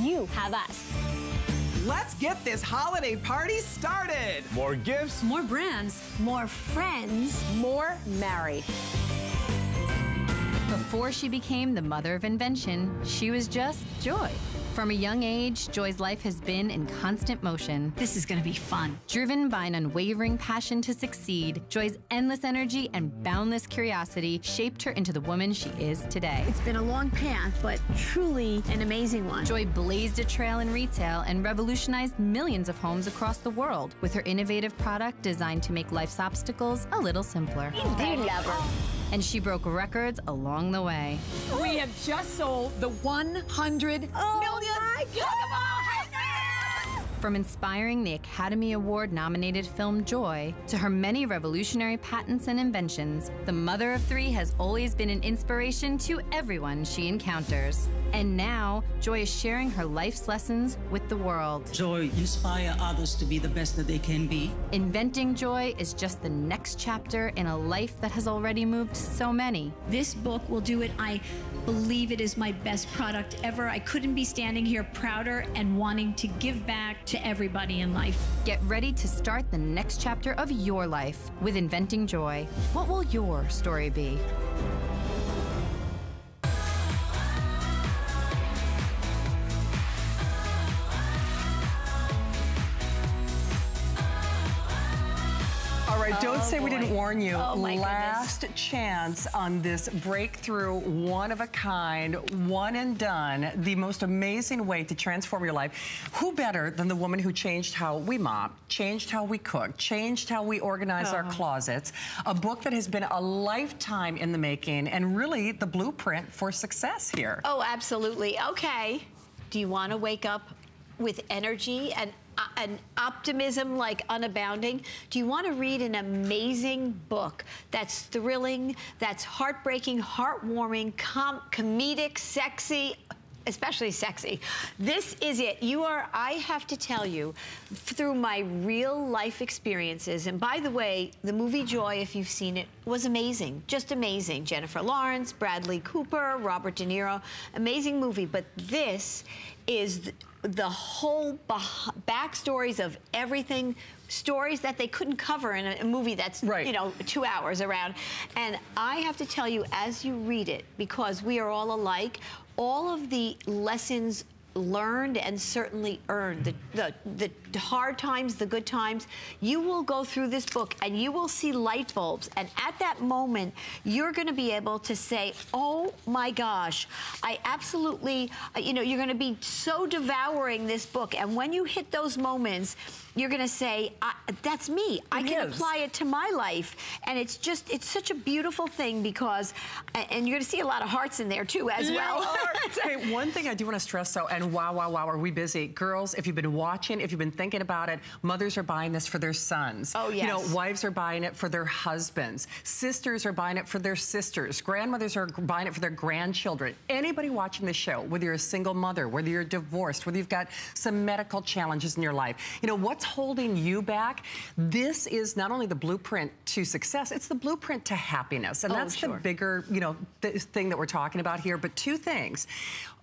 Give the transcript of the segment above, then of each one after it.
You have us. Let's get this holiday party started. More gifts. More brands. More friends. More married. Before she became the mother of invention, she was just Joy. From a young age, Joy's life has been in constant motion. This is going to be fun. Driven by an unwavering passion to succeed, Joy's endless energy and boundless curiosity shaped her into the woman she is today. It's been a long path, but truly an amazing one. Joy blazed a trail in retail and revolutionized millions of homes across the world with her innovative product designed to make life's obstacles a little simpler. They love her. And she broke records along the way. We have just sold the 100 Oh million. my From inspiring the Academy Award nominated film Joy to her many revolutionary patents and inventions, the mother of three has always been an inspiration to everyone she encounters. And now, Joy is sharing her life's lessons with the world. Joy inspire others to be the best that they can be. Inventing Joy is just the next chapter in a life that has already moved so many. This book will do it. I believe it is my best product ever. I couldn't be standing here prouder and wanting to give back to everybody in life. Get ready to start the next chapter of your life with Inventing Joy. What will your story be? All right, don't oh, say we didn't warn you. Oh, my goodness. Last chance on this breakthrough, one of a kind, one and done, the most amazing way to transform your life. Who better than the woman who changed how we mop, changed how we cook, changed how we organize our oh. closets? A book that has been a lifetime in the making and really the blueprint for success here. Oh, absolutely. Okay. Do you want to wake up with energy and uh, and optimism like unabounding? Do you want to read an amazing book that's thrilling, that's heartbreaking, heartwarming, com- comedic, sexy? Especially sexy. This is it. You are, I have to tell you, through my real life experiences, and by the way, the movie Joy, if you've seen it, was amazing. Just amazing. Jennifer Lawrence, Bradley Cooper, Robert De Niro. Amazing movie. But this is th- the whole backstories of everything, stories that they couldn't cover in a, a movie that's, Right. you know, two hours around. And I have to tell you, as you read it, because we are all alike, all of the lessons learned and certainly earned the, the the hard times the good times you will go through this book and you will see light bulbs. And at that moment you're going to be able to say oh my gosh i absolutely you know you're going to be so devouring this book. And when you hit those moments you're going to say I, that's me i It can is. apply it to my life and it's just it's such a beautiful thing because and you're going to see a lot of hearts in there too as well hey, one thing I do want to stress though, and wow, wow, wow, are we busy? Girls, if you've been watching, if you've been thinking about it, mothers are buying this for their sons. Oh, yes. You know, wives are buying it for their husbands. Sisters are buying it for their sisters. Grandmothers are buying it for their grandchildren. Anybody watching this show, whether you're a single mother, whether you're divorced, whether you've got some medical challenges in your life, you know, what's holding you back? This is not only the blueprint to success, it's the blueprint to happiness. And Oh, that's the bigger, you know, th- thing that we're talking about here. But two things.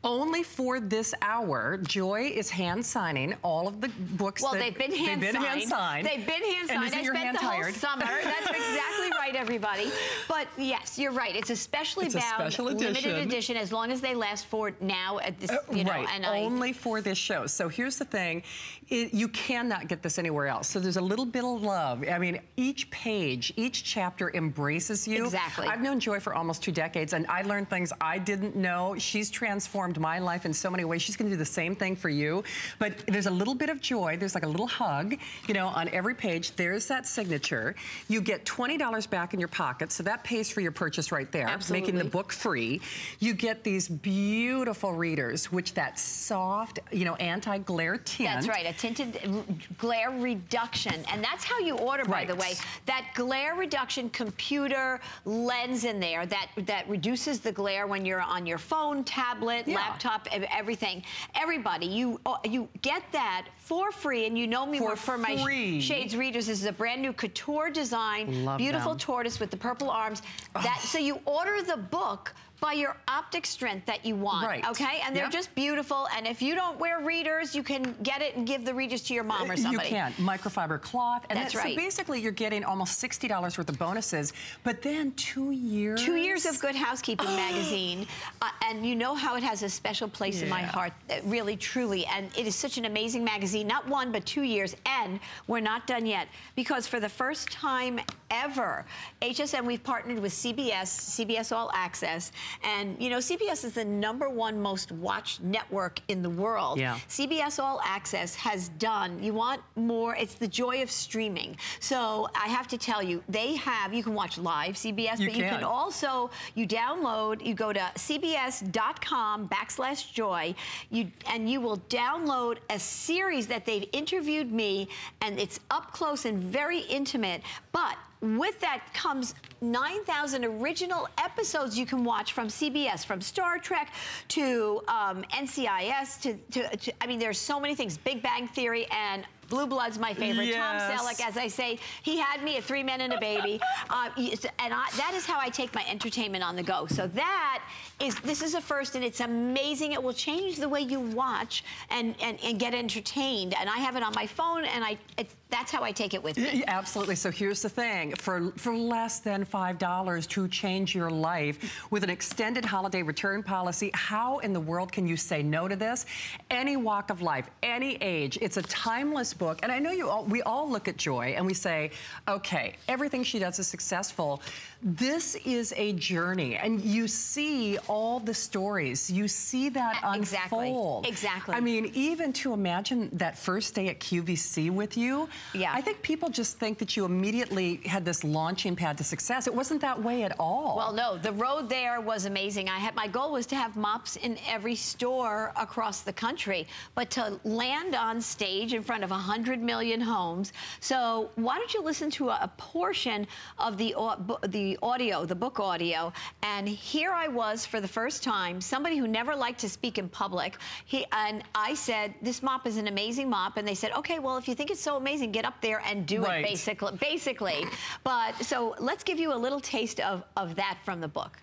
Only for this hour, Joy is hand signing all of the books. Well, that- they've been hand they've been hand signed. They've been hand And signed. isn't I your spent hand the whole tired? summer. That's exactly right, everybody. But yes, you're right. It's a specially It's a bound, special limited edition. edition. As long as they last for now at this, Uh, you know. right, And I, only for this show. So here's the thing, it, you cannot get this anywhere else. So there's a little bit of love. I mean, each page, each chapter embraces you. Exactly. I've known Joy for almost two decades, and I learned things I didn't know. She's transformed my life in so many ways. She's going to do the same thing for you. But there's a little bit of joy. There's like a little hug, you know, on every page. There's that signature. You get $20 back in your pocket, so that pays for your purchase right there, Absolutely. making the book free. You get these beautiful readers, which that soft, you know, anti-glare tint. That's right, a tinted mm, glare reduction. And that's how you order, by the way. That glare reduction computer lens in there that, that reduces the glare when you're on your phone, tablet, Yeah. Laptop, ev- everything. Everybody, you oh, you get that for free. And you know me For for, my. Shades readers. This is a brand new couture design, Love beautiful them. tortoise with the purple arms. That So you order the book by your optic strength that you want. Right. Okay? And they're Yep. just beautiful. And if you don't wear readers, you can get it and give the readers to your mom or somebody. You can. Microfiber cloth. And That's that- right. So basically, you're getting almost $60 worth of bonuses, but then two years. Two years of Good Housekeeping magazine, uh, and you know how it has a special place in my heart, uh, really, truly. And it is such an amazing magazine, not one, but two years. And we're not done yet, because for the first time ever, HSN, we've partnered with CBS, CBS All Access. And, you know, CBS is the number one most watched network in the world. Yeah. CBS All Access has done, you want more, it's the joy of streaming. So I have to tell you, they have, you can watch live CBS, You but you can. can also, you download, you go to cbs.com backslash joy, you, and you will download a series that they've interviewed me, and it's up close and very intimate, but with that comes 9,000 original episodes you can watch from CBS, from Star Trek to um, NCIS to, to, to, I mean, there's so many things. Big Bang Theory and Blue Bloods my favorite. Yes. Tom Selleck, as I say, he had me at Three Men and a Baby, uh, and I, that is how I take my entertainment on the go. So that is, this is a first, and it's amazing. It will change the way you watch and and, and get entertained. And I have it on my phone, and I it's, that's how I take it with me. Absolutely. So here's the thing: for for less than five dollars to change your life with an extended holiday return policy, how in the world can you say no to this? Any walk of life, any age, it's a timeless book. And I know you all, we all look at Joy and we say, okay, everything she does is successful. This is a journey, and you see all the stories. You see that Exactly. unfold. Exactly. I mean, even to imagine that first day at QVC with you. Yeah. I think people just think that you immediately had this launching pad to success. It wasn't that way at all. Well, no, the road there was amazing. I had my goal was to have mops in every store across the country, but to land on stage in front of 100 million homes. So why don't you listen to a, a portion of the au- bu- the audio, the book audio? And here I was for the first time, somebody who never liked to speak in public. He and I said, "This mop is an amazing mop," and they said, "Okay, well, if you think it's so amazing, get up there and do Right. it." Basically, basically. But so let's give you a little taste of of that from the book.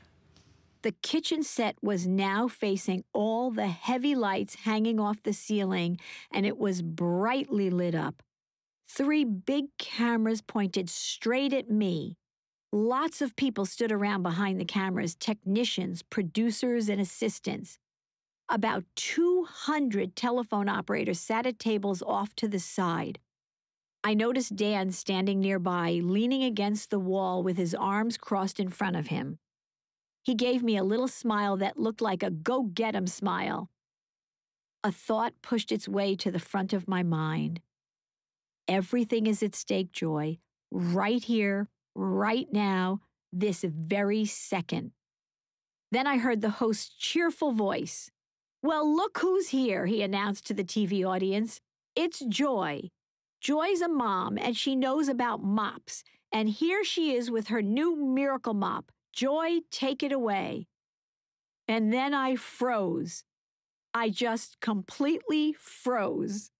The kitchen set was now facing all the heavy lights hanging off the ceiling, and it was brightly lit up. Three big cameras pointed straight at me. Lots of people stood around behind the cameras technicians, producers, and assistants. About 200 telephone operators sat at tables off to the side. I noticed Dan standing nearby, leaning against the wall with his arms crossed in front of him. He gave me a little smile that looked like a go get 'em smile. A thought pushed its way to the front of my mind. Everything is at stake, Joy, right here, right now, this very second. Then I heard the host's cheerful voice. Well, look who's here, he announced to the TV audience. It's Joy. Joy's a mom, and she knows about mops. And here she is with her new miracle mop. Joy, take it away. And then I froze. I just completely froze.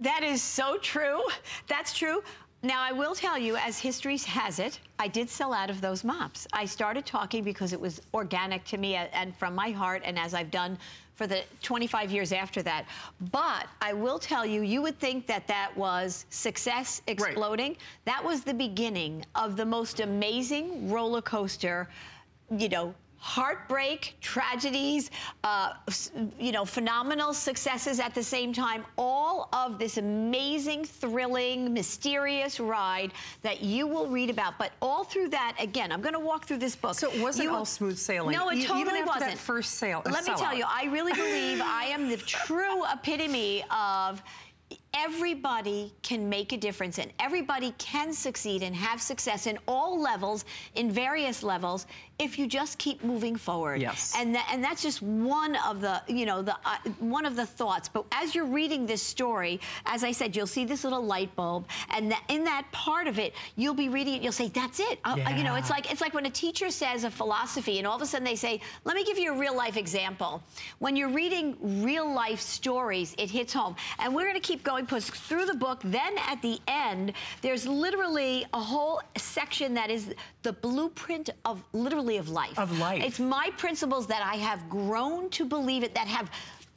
That is so true. That's true. Now, I will tell you, as history has it, I did sell out of those mops. I started talking because it was organic to me uh, and from my heart, and as I've done for the 25 years after that. But I will tell you, you would think that that was success exploding. That was the beginning of the most amazing roller coaster, you know, heartbreak, tragedies, uh, you know, phenomenal successes at the same time. All of this amazing, thrilling, mysterious ride that you will read about. But all through that, again, I'm going to walk through this book. So it wasn't You- all smooth sailing. No, it E- even totally after wasn't. first sale- Let me tell you, I really believe I am the true epitome of everybody can make a difference and everybody can succeed and have success in all levels in various levels if you just keep moving forward. Yes. and that, and that's just one of the you know the uh, one of the thoughts. But as you're reading this story as i said you'll see this little light bulb and in that part of it you'll be reading it you'll say that's it. Uh, you know it's like it's like when a teacher says a philosophy and all of a sudden they say let me give you a real life example. When you're reading real life stories it hits home. And we're going to keep going push through the book. Then at the end, there's literally a whole section that is the blueprint of literally of life. Of life. It's my principles that I have grown to believe it, that have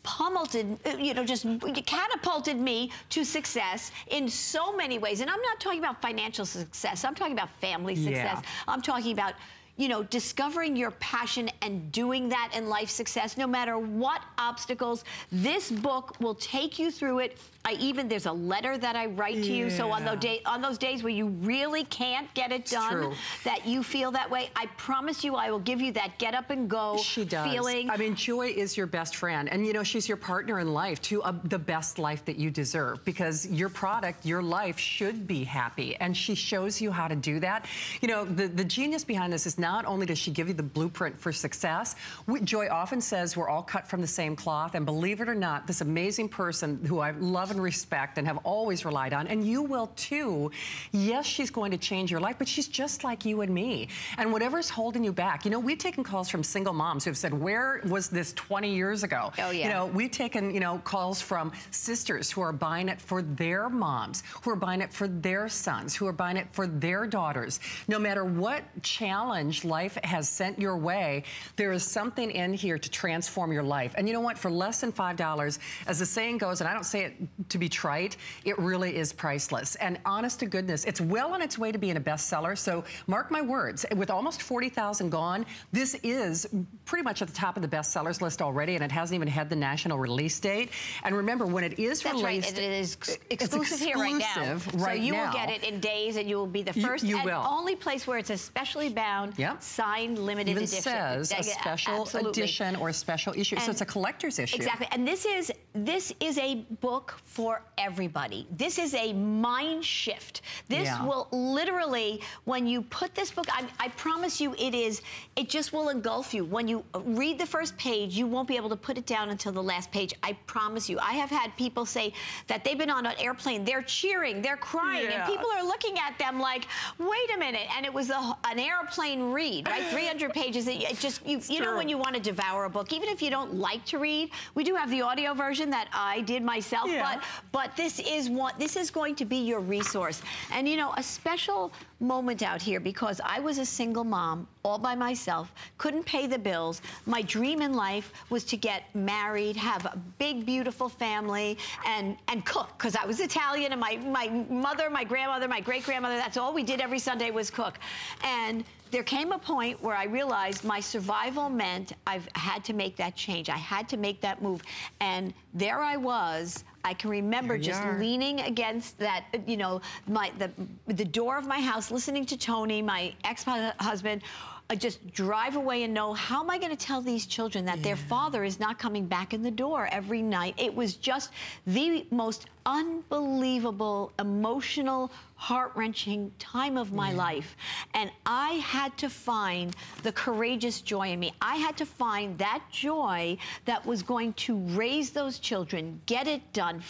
pummeled, you know, just catapulted me to success in so many ways. And I'm not talking about financial success. I'm talking about family success. Yeah. I'm talking about you know, discovering your passion and doing that in life success, no matter what obstacles, this book will take you through it. I even, there's a letter that I write to you. So on, those day, on those days where you really can't get it done, that you feel that way, I promise you I will give you that get up and go She does. feeling. I mean, Joy is your best friend. And, you know, she's your partner in life to uh, the best life that you deserve because your product, your life should be happy. And she shows you how to do that. You know, the, the genius behind this is not only does she give you the blueprint for success, we, Joy often says we're all cut from the same cloth. And believe it or not, this amazing person who I love and respect and have always relied on, and you will too, yes, she's going to change your life, but she's just like you and me. And whatever's holding you back, you know, we've taken calls from single moms who have said, where was this 20 years ago? Oh, yeah. You know, we've taken, you know, calls from sisters who are buying it for their moms, who are buying it for their sons, who are buying it for their daughters. No matter what challenge life has sent your way, there is something in here to transform your life. And you know what? For less than $5, as the saying goes, and I don't say it to be trite, it really is priceless. And honest to goodness, it's well on its way to being a bestseller. So mark my words, with almost 40,000 gone, this is pretty much at the top of the bestsellers list already, and it hasn't even had the national release date. And remember, when it is That's right. released, It is ex- it's exclusive here right now. exclusive right so you now. will get it in days, and you will be the first you and will. only place where it's a specially bound, Yep. signed, limited even edition. says a special absolutely. edition or a special issue. so it's a collector's issue. Exactly. And this is this is a book for everybody. This is a mind shift. This Yeah. will literally, when you put this book, I, I promise you, it is. It just will engulf you. When you read the first page, you won't be able to put it down until the last page. I promise you. I have had people say that they've been on an airplane, they're cheering, they're crying, Yeah. and people are looking at them like, "Wait a minute!" And it was a, an airplane read, right? 300 pages. It it just you, you know when you want to devour a book, even if you don't like to read. We do have the audio version that I did myself, Yeah. but but this is what this is going to be your resource. And you know, a special moment out here because I was a single mom all by myself, couldn't pay the bills. My dream in life was to get married, have a big beautiful family and and cook because I was Italian and my my mother, my grandmother, my great grandmother, that's all we did every Sunday was cook. And there came a point where I realized my survival meant I've had to make that change. I had to make that move. And there I was. I can remember just are. leaning against that, you know, my the the door of my house, listening to Tony, my ex-husband. I just drive away and know how am I going to tell these children that their father is not coming back in the door every night? It was just the most unbelievable, emotional, heart-wrenching time of my life. And I had to find the courageous joy in me. I had to find that joy that was going to raise those children, get it done,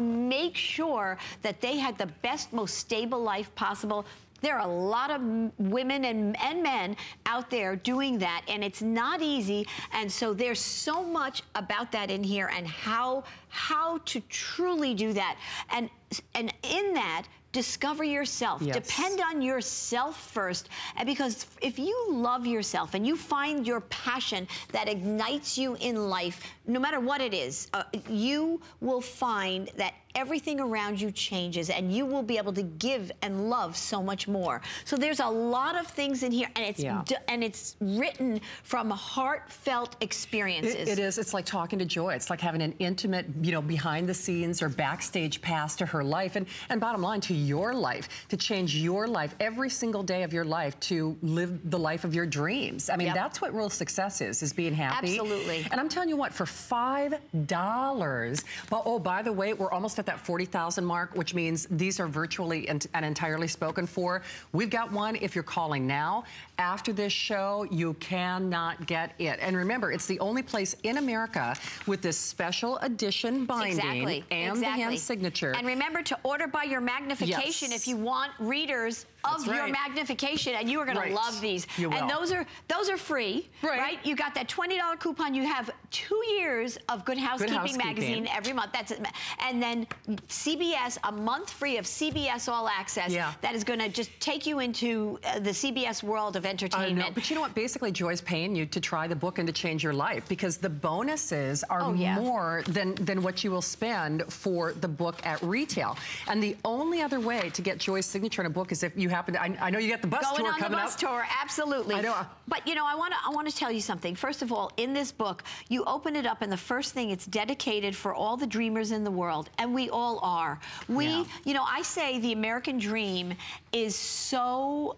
make sure that they had the best, most stable life possible. There are a lot of women and, and men out there doing that, and it's not easy. And so there's so much about that in here and how how to truly do that. And and in that, discover yourself. Yes. Depend on yourself first. And because if you love yourself and you find your passion that ignites you in life, no matter what it is, uh, you will find that everything around you changes and you will be able to give and love so much more. So there's a lot of things in here and it's Yeah. d- and it's written from heartfelt experiences. It, it is. It's like talking to Joy. It's like having an intimate, you know, behind the scenes or backstage pass to her life, and and bottom line to your life, to change your life every single day of your life to live the life of your dreams. I mean, Yep. that's what real success is: is being happy. Absolutely. And I'm telling you what, for five dollars. But oh, by the way, we're almost at that forty thousand mark, which means these are virtually and, and entirely spoken for. We've got one. If you're calling now after this show, you cannot get it. And remember, it's the only place in America with this special edition binding Exactly. and exactly. the hand signature. And remember to order by your magnification Yes. if you want readers of That's your magnification, and you are going Right. to love these. You And will. those are those are free, Right. You got that twenty dollar coupon. You have two years of Good Housekeeping, Housekeeping. magazine every month. That's it. And then CBS, a month free of CBS All Access. Yeah. That is going to just take you into uh, the CBS world of I entertainment. know, but you know what? Basically, Joy's paying you to try the book and to change your life because the bonuses are Oh, yeah. more than, than what you will spend for the book at retail. And the only other way to get Joy's signature on a book is if you happen to, I, I know you got the bus Going tour on the bus up. tour, absolutely. I know. But you know, I want to I want to tell you something. First of all, in this book, you open it up, and the first thing it's dedicated for all the dreamers in the world, and we all are. We, Yeah. you know, I say the American dream is so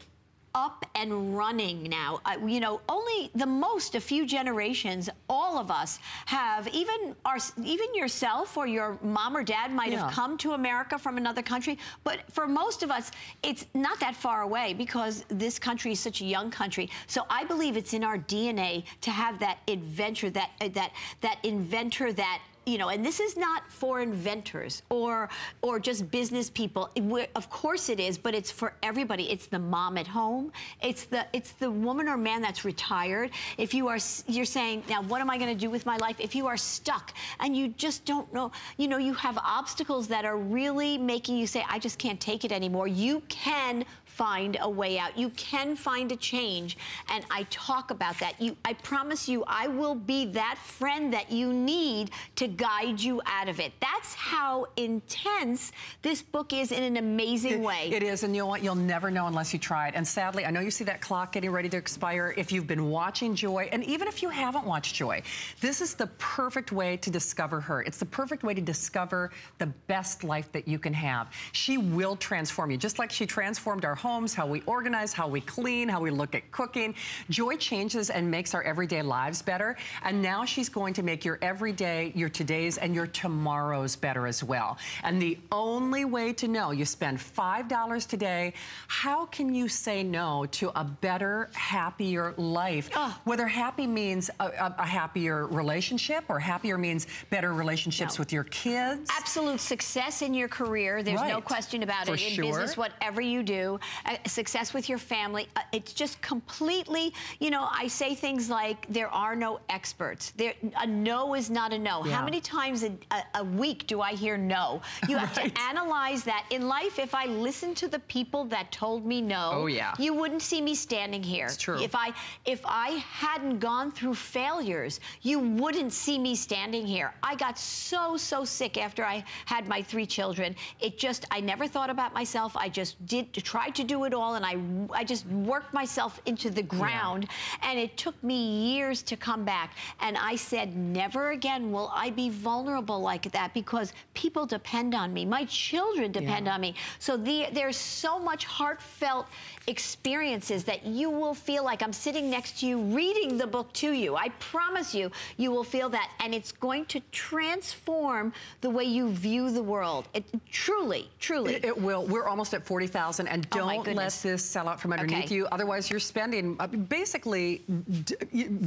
up and running now. Uh, you know, only the most a few generations, all of us have, even our, even yourself or your mom or dad might Yeah. have come to America from another country. But for most of us, it's not that far away because this country is such a young country. So I believe it's in our DNA to have that adventure, that uh, that that inventor, that you know, and this is not for inventors or or just business people. We're- of course it is, but it's for everybody. It's the mom at home. It's the it's the woman or man that's retired. If you are you're saying now, what am I going to do with my life? If you are stuck and you just don't know, you know, you have obstacles that are really making you say, I just can't take it anymore. You can find a way out. You can find a change. And I talk about that. You I promise you I will be that friend that you need to guide you out of it. That's how intense this book is in an amazing It- way. It is, and you know what? You'll never know unless you try it. And sadly, I know you see that clock getting ready to expire. If you've been watching Joy, and even if you haven't watched Joy, this is the perfect way to discover her. It's the perfect way to discover the best life that you can have. She will transform you, just like she transformed our homes, how we organize, how we clean, how we look at cooking. Joy changes and makes our everyday lives better. And now she's going to make your everyday, your today's, and your tomorrows better as well. And the only way to know you spend $5 today, how can you say no to a better, happier life? Oh. Whether happy means a, a- a happier relationship or happier means better relationships No. with your kids. absolute success in your career. There's no question about For it. In sure. business, whatever you do, uh, success with your family. Uh, it's just completely, you know, I say things like there are no experts. There, a no is not a no. Yeah. How many times a, a, a week do I hear no? You have Right. to analyze that. In life, if I listened to the people that told me no, Oh, yeah. you wouldn't see me standing here. It's true. If I if I hadn't gone through failures, you wouldn't see me standing here. I got so so sick after I had my three children. It just I never thought about myself. I just did tried to do it all, and I I just worked myself into the ground, and it took me years to come back. And I said, never again will I be vulnerable like that because people depend on me. My children depend Yeah. on me. So the, there's so much heartfelt experiences that you will feel like I'm sitting next to you reading the book to you. I promise you, you will feel that. And it's going to transform the way you view the world. It, truly, truly. It, it will. We're almost at 40,000 and Oh, my don't let this sell out from underneath Okay. you. Otherwise, you're spending uh, basically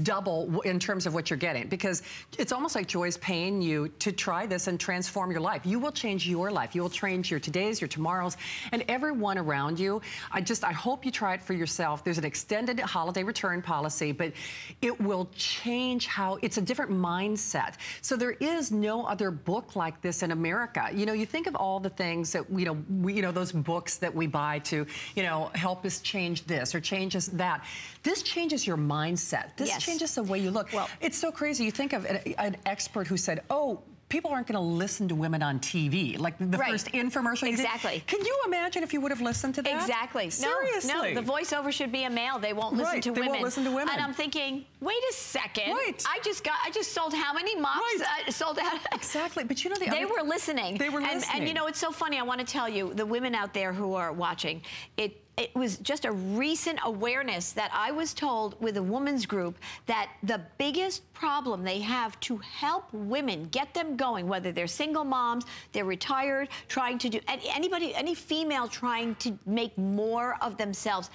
double in terms of what you're getting because it's almost like Joy's paying you to try this and transform your life. You will change your life. You will change your todays, your tomorrows, and everyone around you. I just, I hope you try it for yourself. There's an extended holiday return policy, but it will change how, it's a different mindset. So there is no other book like this in America. You know, you think of all the things that, you know, we, you know, those books that we buy to, you know, help us change this or change us that. This changes your mindset. This Yes. changes the way you look. Well, it's so crazy. You think of an, an expert who said, oh, people aren't going to listen to women on TV. Like the Right. first infomercial. Exactly. Can you imagine if you would have listened to that? Exactly. Seriously. No, no, the voiceover should be a male. They won't listen Right, to they women. won't listen to women. And I'm thinking, wait a second. Right. I just got, I just sold how many mops? Right. Uh, sold out. Exactly. But you know the They other- were listening. They were and, listening. And you know, it's so funny. I want to tell you, the women out there who are watching, it it was just a recent awareness that I was told with a women's group that the biggest problem they have to help women get them going, whether they're single moms, they're retired, trying to do anybody, any female trying to make more of themselves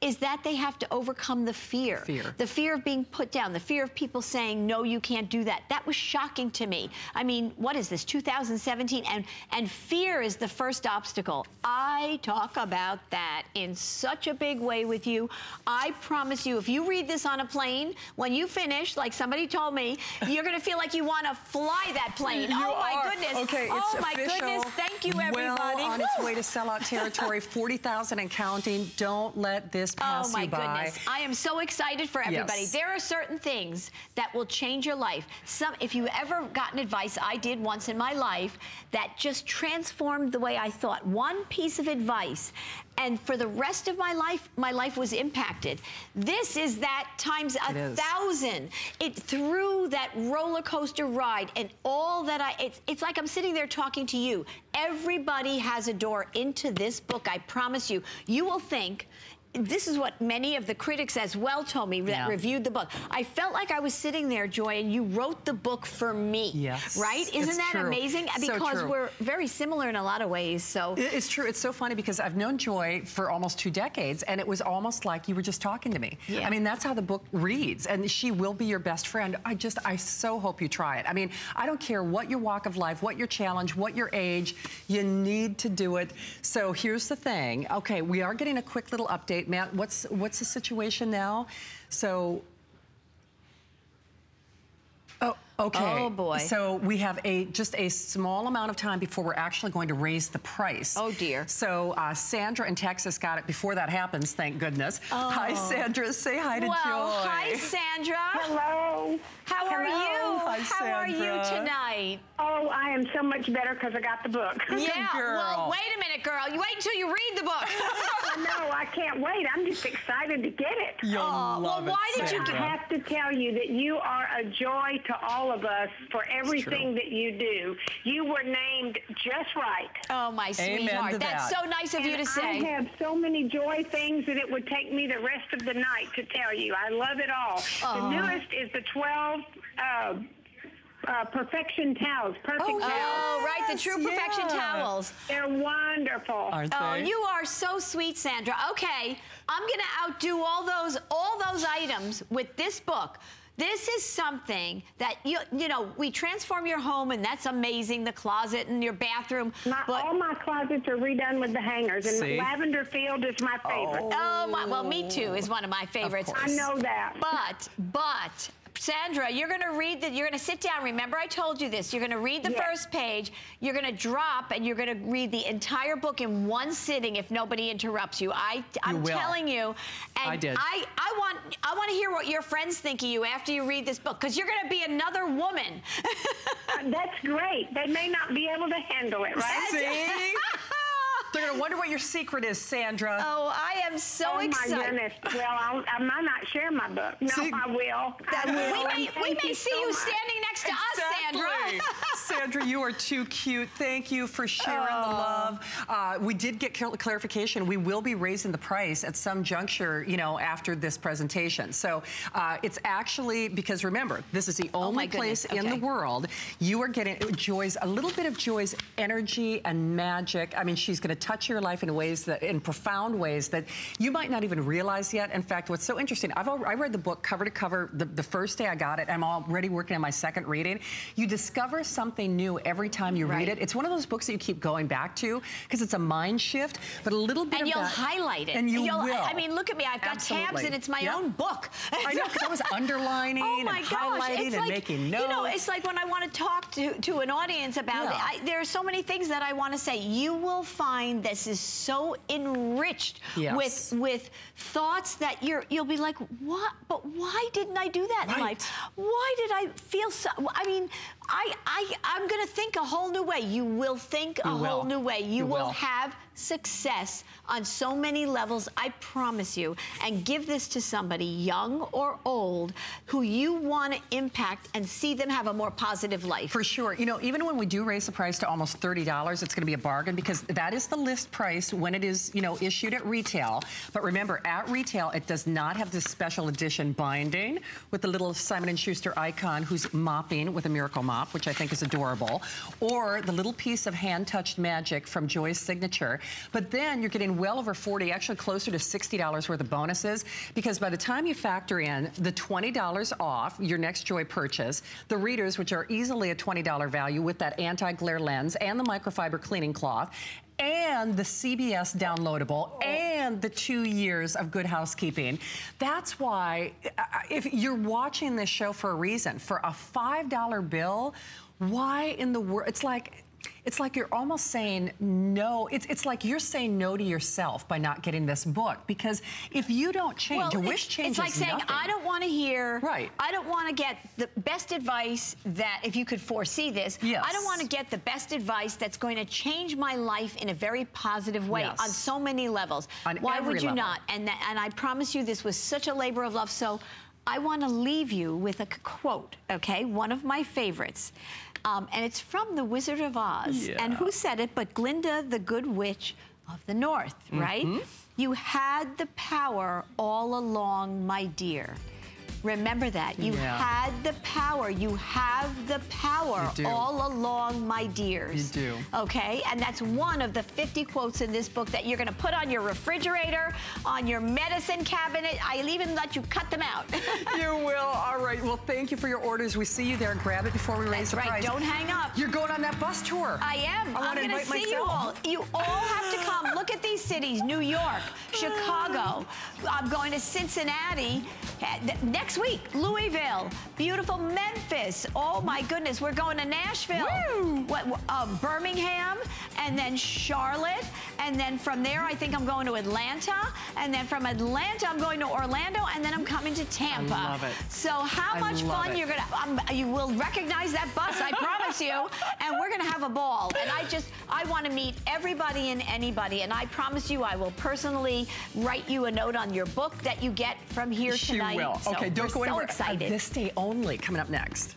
is that they have to overcome the fear. Fear. The fear of being put down, the fear of people saying, no, you can't do that. That was shocking to me. I mean, what is this, 2017? And, and fear is the first obstacle. I talk about that in such a big way with you. I promise you, if you read this on a plane, when you finish, like somebody told me, you're going to feel like you want to fly that plane. You oh, my are. goodness. Okay, it's oh, my official. goodness. Thank you, everybody. Well on its way to sellout territory, 40,000 and counting. Don't let this pass Oh my you by. goodness. I am so excited for everybody. Yes. There are certain things that will change your life. Some if you ever gotten advice I did once in my life that just transformed the way I thought. One piece of advice and for the rest of my life, my life was impacted. This is that times a It thousand. It through that roller coaster ride and all that I it's it's like I'm sitting there talking to you. Everybody has a door into this book. I promise you. You will think this is what many of the critics as well told me that Yeah. reviewed the book. I felt like I was sitting there, Joy, and you wrote the book for me. Yes, Right? Isn't it's that true. amazing? So Because true. we're very similar in a lot of ways. So It's true. It's so funny because I've known Joy for almost two decades, and it was almost like you were just talking to me. Yeah. I mean, that's how the book reads, and she will be your best friend. I just, I so hope you try it. I mean, I don't care what your walk of life, what your challenge, what your age, you need to do it. So here's the thing. Okay, we are getting a quick little update. Matt, what's what's the situation now? So Oh, okay. Oh, boy. So we have a just a small amount of time before we're actually going to raise the price. Oh, dear. So uh, Sandra in Texas got it before that happens, thank goodness. Hi, Sandra. Say hi to Oh. well, Joy. hi Sandra. Hello. How are you? Hi, How are you tonight? Oh, I am so much better because I got the book. Yeah. girl. Well, wait a minute, girl. You wait until you read the book. no, I can't wait. I'm just excited to get it. You'll Oh, well, love it, why did you I have to tell you that you are a joy to all of us for everything that you do. You were named just right. oh, my Amen sweetheart. to That's that. so nice of you to say. I have so many joy things that it would take me the rest of the night to tell you. I love it all. Aw. The newest is the 12 uh, uh, Perfection Towels. Perfect Oh, Towels. Oh, right, the True Perfection yeah. towels. They're wonderful. Aren't Oh, they? you are so sweet, Sandra. Okay, I'm gonna outdo all those all those items with this book. This is something that you you know we transform your home and that's amazing. The closet and your bathroom. My, but all my closets are redone with the hangers, and See? lavender field is my favorite. oh, oh my, well, me too is one of my favorites. I know that. But, but, Sandra, you're going to read that. You're going to sit down. Remember, I told you this. You're going to read the Yes. first page. You're going to drop, and you're going to read the entire book in one sitting if nobody interrupts you. I, I'm will. telling you. And I did. I, I want, I want to hear what your friends think of you after you read this book, because you're going to be another woman. Uh, That's great. They may not be able to handle it, right? See? They're going to wonder what your secret is, Sandra. oh, I am so Oh my excited. goodness! Well, I'll, I might not share my book. No, See? I will. I We may, we thank may see so you much. standing next to us, Sandra. Sandra, you are too cute. Thank you for sharing the love. Uh, we did get clar- clarification. We will be raising the price at some juncture, you know, after this presentation. So uh, it's actually because remember, this is the only Oh my goodness, place in the world you are getting Joy's a little bit of Joy's energy and magic. I mean, she's going to touch your life in ways that, in profound ways that you might not even realize yet. In fact, what's so interesting, I've al- I read the book cover to cover the, the first day I got it. I'm already working on my second reading. You discover something new every time you Right. read it. It's one of those books that you keep going back to because it's a mind shift, but a little bit And you'll that- highlight it. And you You'll- will. I mean, look at me. I've got tabs Absolutely. and it's my Yep. own book. I know, because I was underlining oh my and gosh. highlighting it's and like, making You know, notes. it's like when I want to talk to, to an audience about Yeah. it. I, there are so many things that I want to say. You will find this is so enriched Yes. with with thoughts that you're you'll be like, what? But why didn't I do that in life? Why did I feel so? I mean, I I I'm gonna think a whole new way. You will think a You whole new way. You, You will will. have success on so many levels, I promise you. And give this to somebody, young or old, who you want to impact and see them have a more positive life. For sure. You know, even when we do raise the price to almost $30, it's going to be a bargain because that is the list price when it is, you know, issued at retail. But remember, at retail, it does not have this special edition binding with the little Simon & Schuster icon who's mopping with a miracle mop, which I think is adorable, or the little piece of hand-touched magic from Joy's signature. But then you're getting well over 40, actually closer to $60 worth of bonuses because by the time you factor in the $20 off your next Joy purchase, the readers, which are easily a $20 value with that anti-glare lens and the microfiber cleaning cloth, and the CBS downloadable and the two years of good housekeeping. That's why uh, if you're watching this show for a reason, for a $5 bill, why in the world, it's like, it's like you're almost saying no. It's, it's like you're saying no to yourself by not getting this book because if you don't change, well, a wish changes It's like saying, nothing. I don't want to hear, right. I don't want to get the best advice that, if you could foresee this, yes. I don't want to get the best advice that's going to change my life in a very positive way yes. on so many levels. On Why would you level. not? And, that, and I promise you this was such a labor of love. So I want to leave you with a quote, okay? One of my favorites. Um, and it's from The Wizard of Oz. Yeah. And who said it but Glinda, the Good Witch of the North, right? Mhm. You had the power all along, my dear. Remember that. You Yeah. had the power. You have the power all along, my dears. You do. Okay? And that's one of the 50 quotes in this book that you're going to put on your refrigerator, on your medicine cabinet. I'll even let you cut them out. you will. All right. Well, thank you for your orders. We see you there. Grab it before we raise That's the right. price. Don't hang up. You're going on that bus tour. I am. I I'm going to invite see you all. You all have to come. Look at these cities: New York, Chicago. I'm going to Cincinnati uh, th- next week. Louisville, beautiful Memphis. Oh my goodness, we're going to Nashville. What? Uh, Birmingham, and then Charlotte, and then from there I think I'm going to Atlanta, and then from Atlanta I'm going to Orlando, and then I'm coming to Tampa. I love it. So how I much fun it. you're gonna? Um, you will recognize that bus, I promise you. And we're gonna have a ball. And I just, I want to meet everybody and anybody. And I promise you, I will personally write you a note on your book that you get from here She tonight. will. So okay, don't we're go so anywhere. Uh, excited. This day only. Coming up next.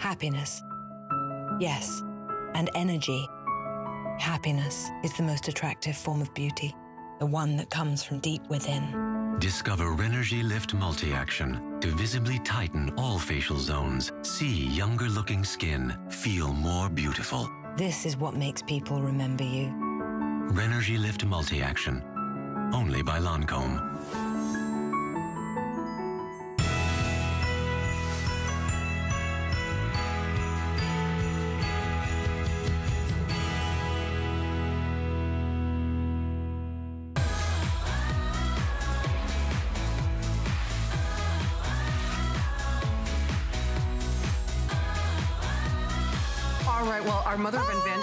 Happiness. Yes, and energy. Happiness is the most attractive form of beauty, the one that comes from deep within. Discover Rénergie Lift Multi-Action to visibly tighten all facial zones, see younger looking skin, feel more beautiful. This is what makes people remember you. Rénergie Lift Multi-Action. Only by Lancome.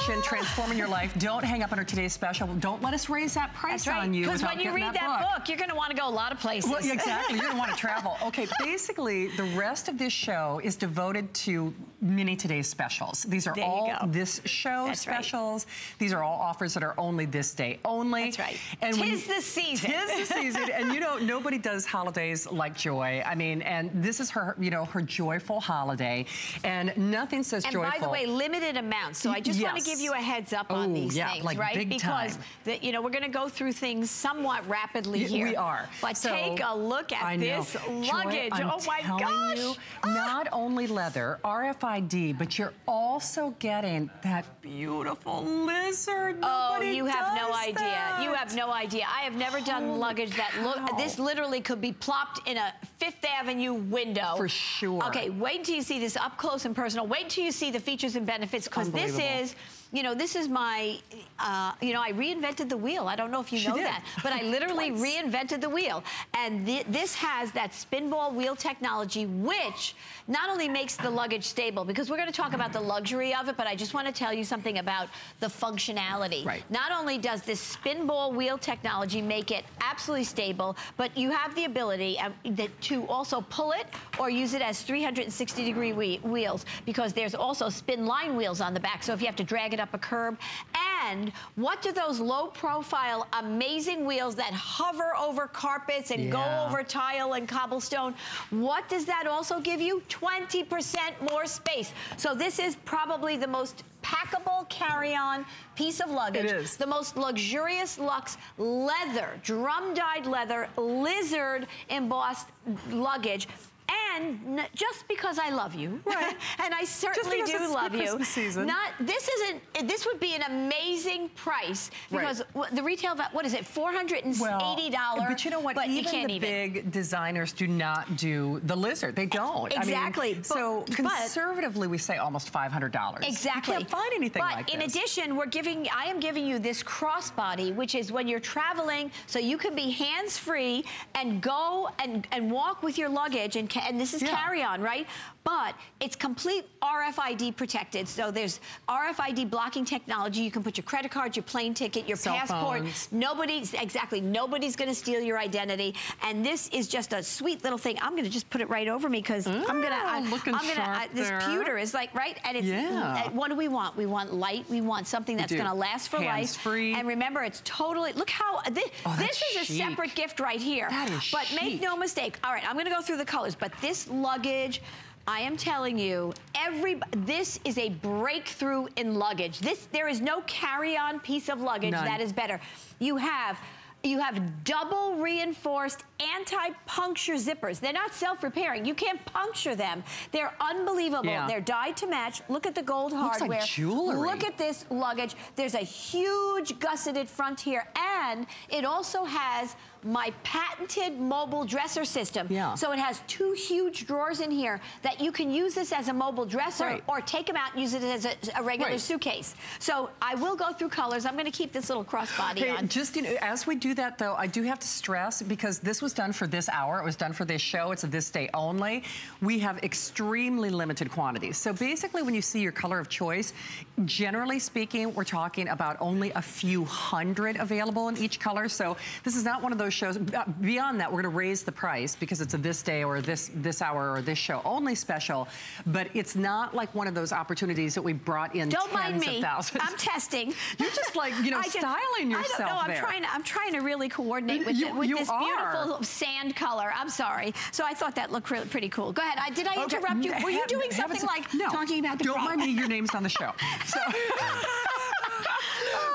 Invention, transforming your life. Don't hang up on our today's special. Don't let us raise that price right. on you. Because when you read that, book. you're going to want to go a lot of places. Well, exactly. You're going to want to travel. Okay, basically, the rest of this show is devoted to mini today's specials. These are There all this show That's right. specials. These are all offers that are only this day only. That's right. when Tis you- the season. Tis the season. and you know, nobody does holidays like Joy. I mean, and this is her, you know, her joyful holiday. And nothing says And joyful. by the way, limited amounts. So I just want to give you a heads up on Oh, these yeah, things, like right? because the, you know we're going to go through things somewhat rapidly here. We are. But So, take a look at I this Joy, luggage. I'm oh my gosh! You, not ah! only leather, RFID, but you're also getting that beautiful lizard. Oh, Nobody you have no idea. that. You have no idea. I have never done Holy luggage that look. This literally could be plopped in a Fifth Avenue window. For sure. Okay, wait until you see this up close and personal. Wait until you see the features and benefits because this is you know, this is my, uh, you know, I reinvented the wheel. I don't know if you She know did. that, but I literally reinvented the wheel. And thi- this has that spin ball wheel technology, which not only makes the luggage stable, because we're going to talk about the luxury of it, but I just want to tell you something about the functionality. Right. Not only does this spin ball wheel technology make it absolutely stable, but you have the ability um, to also pull it or use it as 360 degree wheels because there's also spin line wheels on the back. So if you have to drag it up a curb. And what do those low profile, amazing wheels that hover over carpets and go over tile and cobblestone, what does that also give you? 20% more space. So this is probably the most packable carry-on piece of luggage. It is. The most luxurious luxe leather, drum-dyed leather, lizard embossed luggage. And n- just because I love you, Right. and I certainly do love you, season. not this isn't. This would be an amazing price because wh- the retail, what is it, four hundred and eighty dollars? But you know what? But even you can't the even. big designers do not do the lizard. They don't. I mean, Exactly. But- so but- conservatively, we say almost five hundred dollars. Exactly. You can't find anything but like in this. addition, we're giving, I am giving you this crossbody, which is when you're traveling, so you can be hands-free and go and, and walk with your luggage, and, and this is Yeah. carry-on, right? But it's complete RFID protected. So there's RFID blocking technology. You can put your credit card, your plane ticket, your Cell passport. phones. Nobody's, exactly, nobody's gonna steal your identity. And this is just a sweet little thing. I'm gonna just put it right over me because I'm gonna, I, Mm, looking I'm gonna, sharp I- this there. pewter is like, right? And it's, Yeah. uh, what do we want? We want light. We want something that's going to last for life. Hands-free. And remember, it's totally. Look how this, Oh, this is a separate gift right here. That is But make no mistake. All right, I'm going to go through the colors. But this luggage. I am telling you, every this is a breakthrough in luggage. This there is no carry-on piece of luggage None. that is better. You have you have double reinforced anti-puncture zippers. They're not self-repairing. You can't puncture them. They're unbelievable. Yeah. They're dyed to match. Look at the gold Looks like hardware. jewelry. Look at this luggage. There's a huge gusseted front here, and it also has my patented mobile dresser system. Yeah. So it has two huge drawers in here that you can use this as a mobile dresser Right. or take them out and use it as a, a regular Right. suitcase. So I will go through colors. I'm going to keep this little crossbody Hey, on. just you know, as we do that though, I do have to stress because this was done for this hour. It was done for this show. It's a this day only. We have extremely limited quantities. So basically, when you see your color of choice, generally speaking, we're talking about only a few hundred available in each color. So this is not one of those shows. Beyond that, we're going to raise the price because it's a this day or this this hour or this show only special. But it's not like one of those opportunities that we brought in Don't mind me. of thousands. I'm testing. You're just like, you know, can- styling I don't yourself know. I'm there. trying to. I'm trying to really coordinate with, You- it- with this are. beautiful sand color. I'm sorry. So I thought that looked really, pretty cool. Go ahead. I, did I Okay, interrupt you? Were you have- doing something like no, talking about the Don't product? mind me. Your name's on the show. So.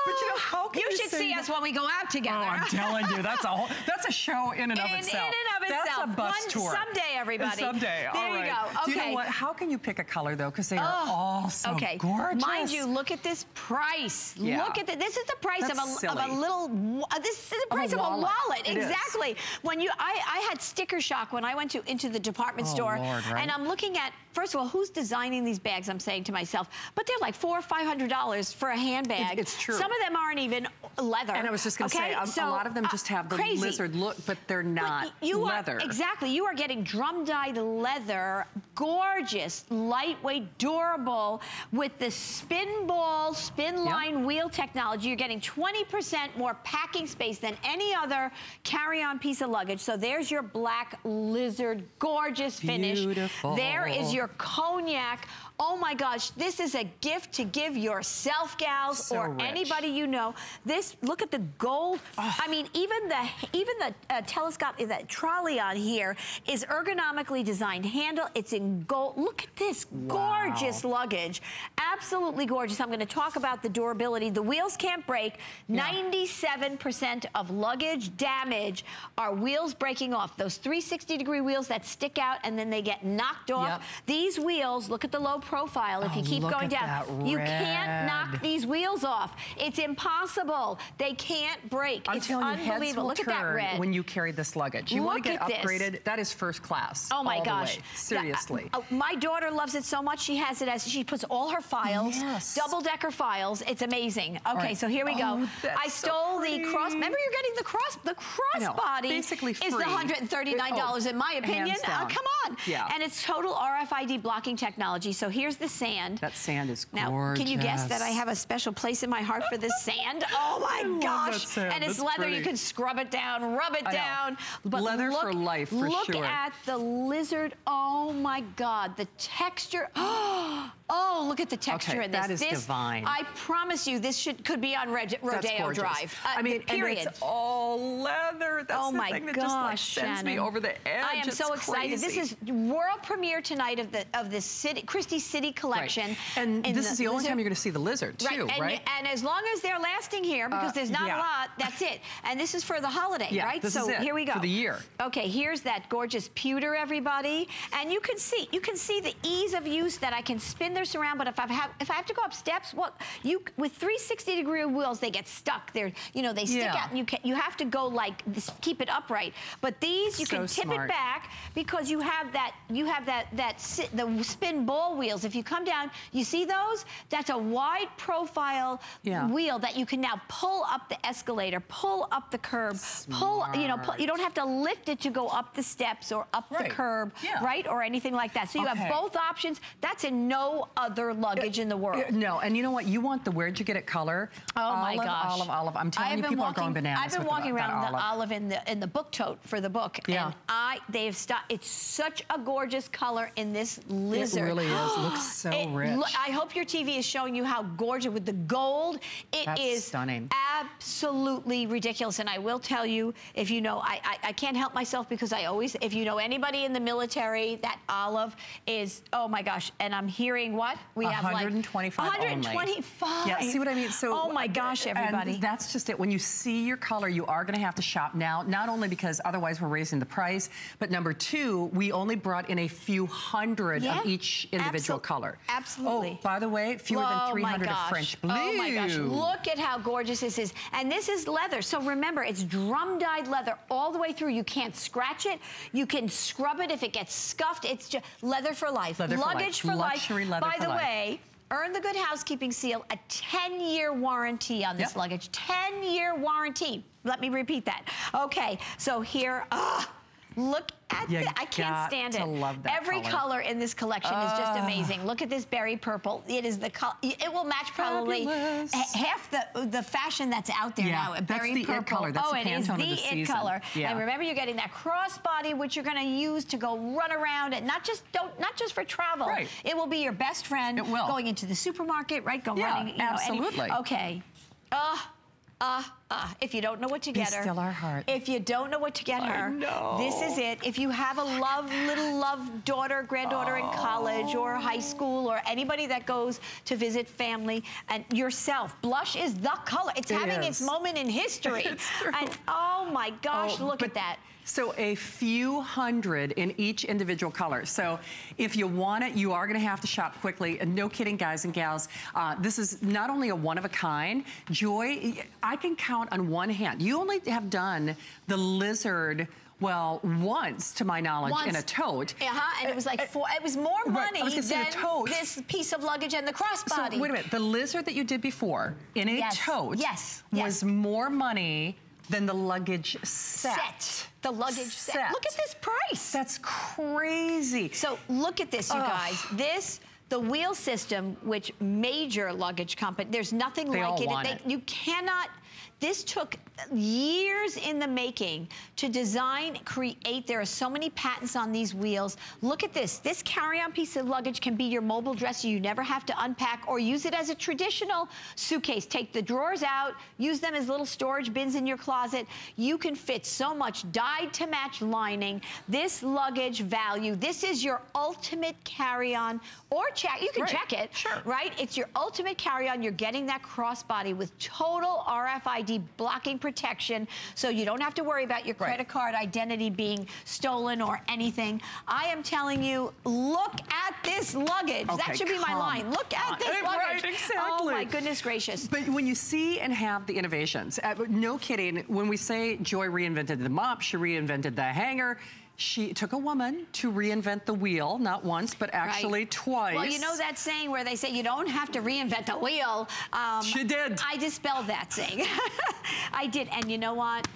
but you know how can You you should see that? us when we go out together. Oh, I'm telling you, that's a whole, that's a show in and of In- itself. in and of that's itself. a bus One- tour. someday, everybody. Someday. There all you right. go. Do you know what? How can you pick a color though? Because they are Oh, all so okay. gorgeous. Mind you, look at this price. Yeah. Look at the, this is the price of a, of a little. wa- This is the Of a price of a wallet. wallet. It is. exactly. When you, I, I had sticker shock when I went to into the department Oh, store, Lord, right? and I'm looking at. First of all, who's designing these bags? I'm saying to myself, but they're like four or five hundred dollars for a handbag. it's true. Some of them aren't even leather. And I was just going to okay? say, a, So, a lot of them uh, just have the crazy. lizard look, but they're not But you leather. Are, exactly. You are getting drum dyed leather, gorgeous, lightweight, durable, with the spin ball, spin line wheel technology. You're getting 20% more packing space than any other carry-on piece of luggage. So there's your black lizard, gorgeous finish. Beautiful. There is your cognac. Oh my gosh, this is a gift to give yourself, gals, So or rich. anybody you know. This, look at the gold. I mean, even the even the uh, telescope, that trolley on here is ergonomically designed handle. It's in gold. Look at this gorgeous luggage. Absolutely gorgeous. I'm going to talk about the durability. The wheels can't break. 97% of luggage damage are wheels breaking off. Those 360 degree wheels that stick out and then they get knocked off. Yep. These wheels, look at the low profile if Oh, you keep going down. You can't knock these wheels off. It's impossible. They can't break. I'm it's telling you, heads unbelievable. Look at that red. when you carry this luggage. You want to get at this. upgraded. That is first class. Oh my gosh. way. Yeah, Seriously. uh, uh, my daughter loves it so much. She has it as she puts all her files, Yes. double decker files. It's amazing. Okay, right. so here we go. Oh, I so stole the cross. Remember, you're getting the cross. The crossbody Basically is the $139 Oh, in my opinion. Uh, come on. Yeah. And it's total RFID blocking technology. So here's the sand. that sand is Now, gorgeous. can you guess that I have a special place in my heart for this sand? Oh my gosh! And it's That's leather. You can scrub it down, rub it I know. down. But Leather look, for life, for look sure. at the lizard. Oh my God! The texture. Oh, look at the texture Okay, in this. that is this, divine. I promise you, this should could be on Red, Rodeo. Drive. Uh, I mean, period. and it's all leather. That's oh the my thing that gosh, just like sends me over the edge. I am It's so excited. This is world premiere tonight of the of the city Christie City collection. Right. And this is the only lizard- time you're going to see the lizard, too, right? right? And, and as long as they're lasting here, because Uh, there's not yeah. a lot, that's it. And this is for the holiday, Yeah, right? so here we go. for the year. Okay, here's that gorgeous pewter, everybody. And you can see, you can see the ease of use that I can spin this around. But if I have, if I have to go up steps, what you with 360 degree wheels, they get stuck. They're, you know, they stick Yeah. out, and you can, you have to go like this, keep it upright. But these, you So can tip smart. it back because you have that, you have that that the spin ball wheels. If you come down, you see those? That's a wide profile Yeah. wheel that you can now pull up the escalator, pull up the curb, pull, you know, pull, you don't have to lift it to go up the steps or up Right. the curb, Yeah. right? Or anything like that. So you Okay. have both options. That's in no other luggage in the world. Uh, No, and you know what? You want the where'd you get it color? Oh my gosh! Olive, olive. I'm telling I've you, people walking, are going bananas. I've been walking that around the olive. olive in the in the book tote for the book, Yeah. and I they have stopped. It's such a gorgeous color in this lizard. really is. Looks so It rich. loo- I hope your TV is showing you how gorgeous with the gold. It That's is stunning. absolutely ridiculous. And I will tell you, if you know, I, I I can't help myself because I always, if you know anybody in the military, that olive is oh my gosh. And I'm hearing what we have like 125 only. 125. Yeah, see what I mean? So oh my gosh, and everybody. that's just it. When you see your color, you are going to have to shop now. Not only because otherwise we're raising the price, but number two, we only brought in a few hundred Yeah, of each individual absol- color. absolutely. Oh, by the way, fewer oh than 300 of. French blue. Oh my gosh, look at how gorgeous this is. And this is leather. So remember, it's drum dyed leather all the way through. You can't scratch it. You can scrub it if it gets scuffed. It's just leather for life. Leather for life. Luggage for life. Luxury leather By for the life. way, Earn the Good Housekeeping Seal, a 10-year warranty on this Yep. luggage. 10-year warranty. Let me repeat that. Okay, so here, ah, look at You the, I can't stand it. love that Every color. color in this collection is just amazing. Look at this berry purple. It is the color. It will match probably half the the fashion that's out there Yeah, now. that's Berry the it purple. color. That's oh, the it is the of the it season. color. Yeah. And remember, you're getting that crossbody, which you're going to use to go run around and not just don't not just for travel. Right. It will be your best friend. It will. Going into the supermarket, right? Go Yeah, running. You know, any- absolutely. okay. Uh, uh, uh. If you don't know what to Be get her, still our heart. if you don't know what to get I her, know. this is it. If you have a love, little love daughter, granddaughter in college or high school or anybody that goes to visit family and yourself, blush is the color. It's It having its moment in history. It's true. And oh my gosh, Oh, look at that. So a few hundred in each individual color. So if you want it, you are gonna have to shop quickly. And no kidding, guys and gals. Uh, this is not only a one of a kind, Joy, I can count on one hand. You only have done the lizard, well, once to my knowledge, in a Once. tote. Uh-huh, and it was like four, it was more Right, money was gonna than tote. this piece of luggage and the crossbody. So wait a minute, the lizard that you did before in a Yes, tote yes, was yes. more money than the luggage set. set. The luggage set. Look at this price. That's crazy. So look at this, you Ugh. guys. This, the wheel system, which major luggage company, there's nothing They like all it. They- it. You cannot, this took years in the making to design, create. There are so many patents on these wheels. Look at this. This carry-on piece of luggage can be your mobile dresser. You never have to unpack or use it as a traditional suitcase. Take the drawers out, use them as little storage bins in your closet. You can fit so much dyed to match lining. This luggage value, this is your ultimate carry-on or check. You can Right. check it, Sure. right? It's your ultimate carry-on. You're getting that crossbody with total RF Blocking protection, so you don't have to worry about your credit card identity being stolen or anything. I am telling you, look at this luggage. Okay, that should be my line. Look at on. this Right, luggage. exactly. Oh my goodness gracious. But when you see and have the innovations, uh, no kidding, when we say Joy reinvented the mop, she reinvented the hanger, she took a woman to reinvent the wheel, not once, but actually Right. twice. Well, you know that saying where they say you don't have to reinvent the wheel. Um, She did. I dispelled that saying. I did, and you know what?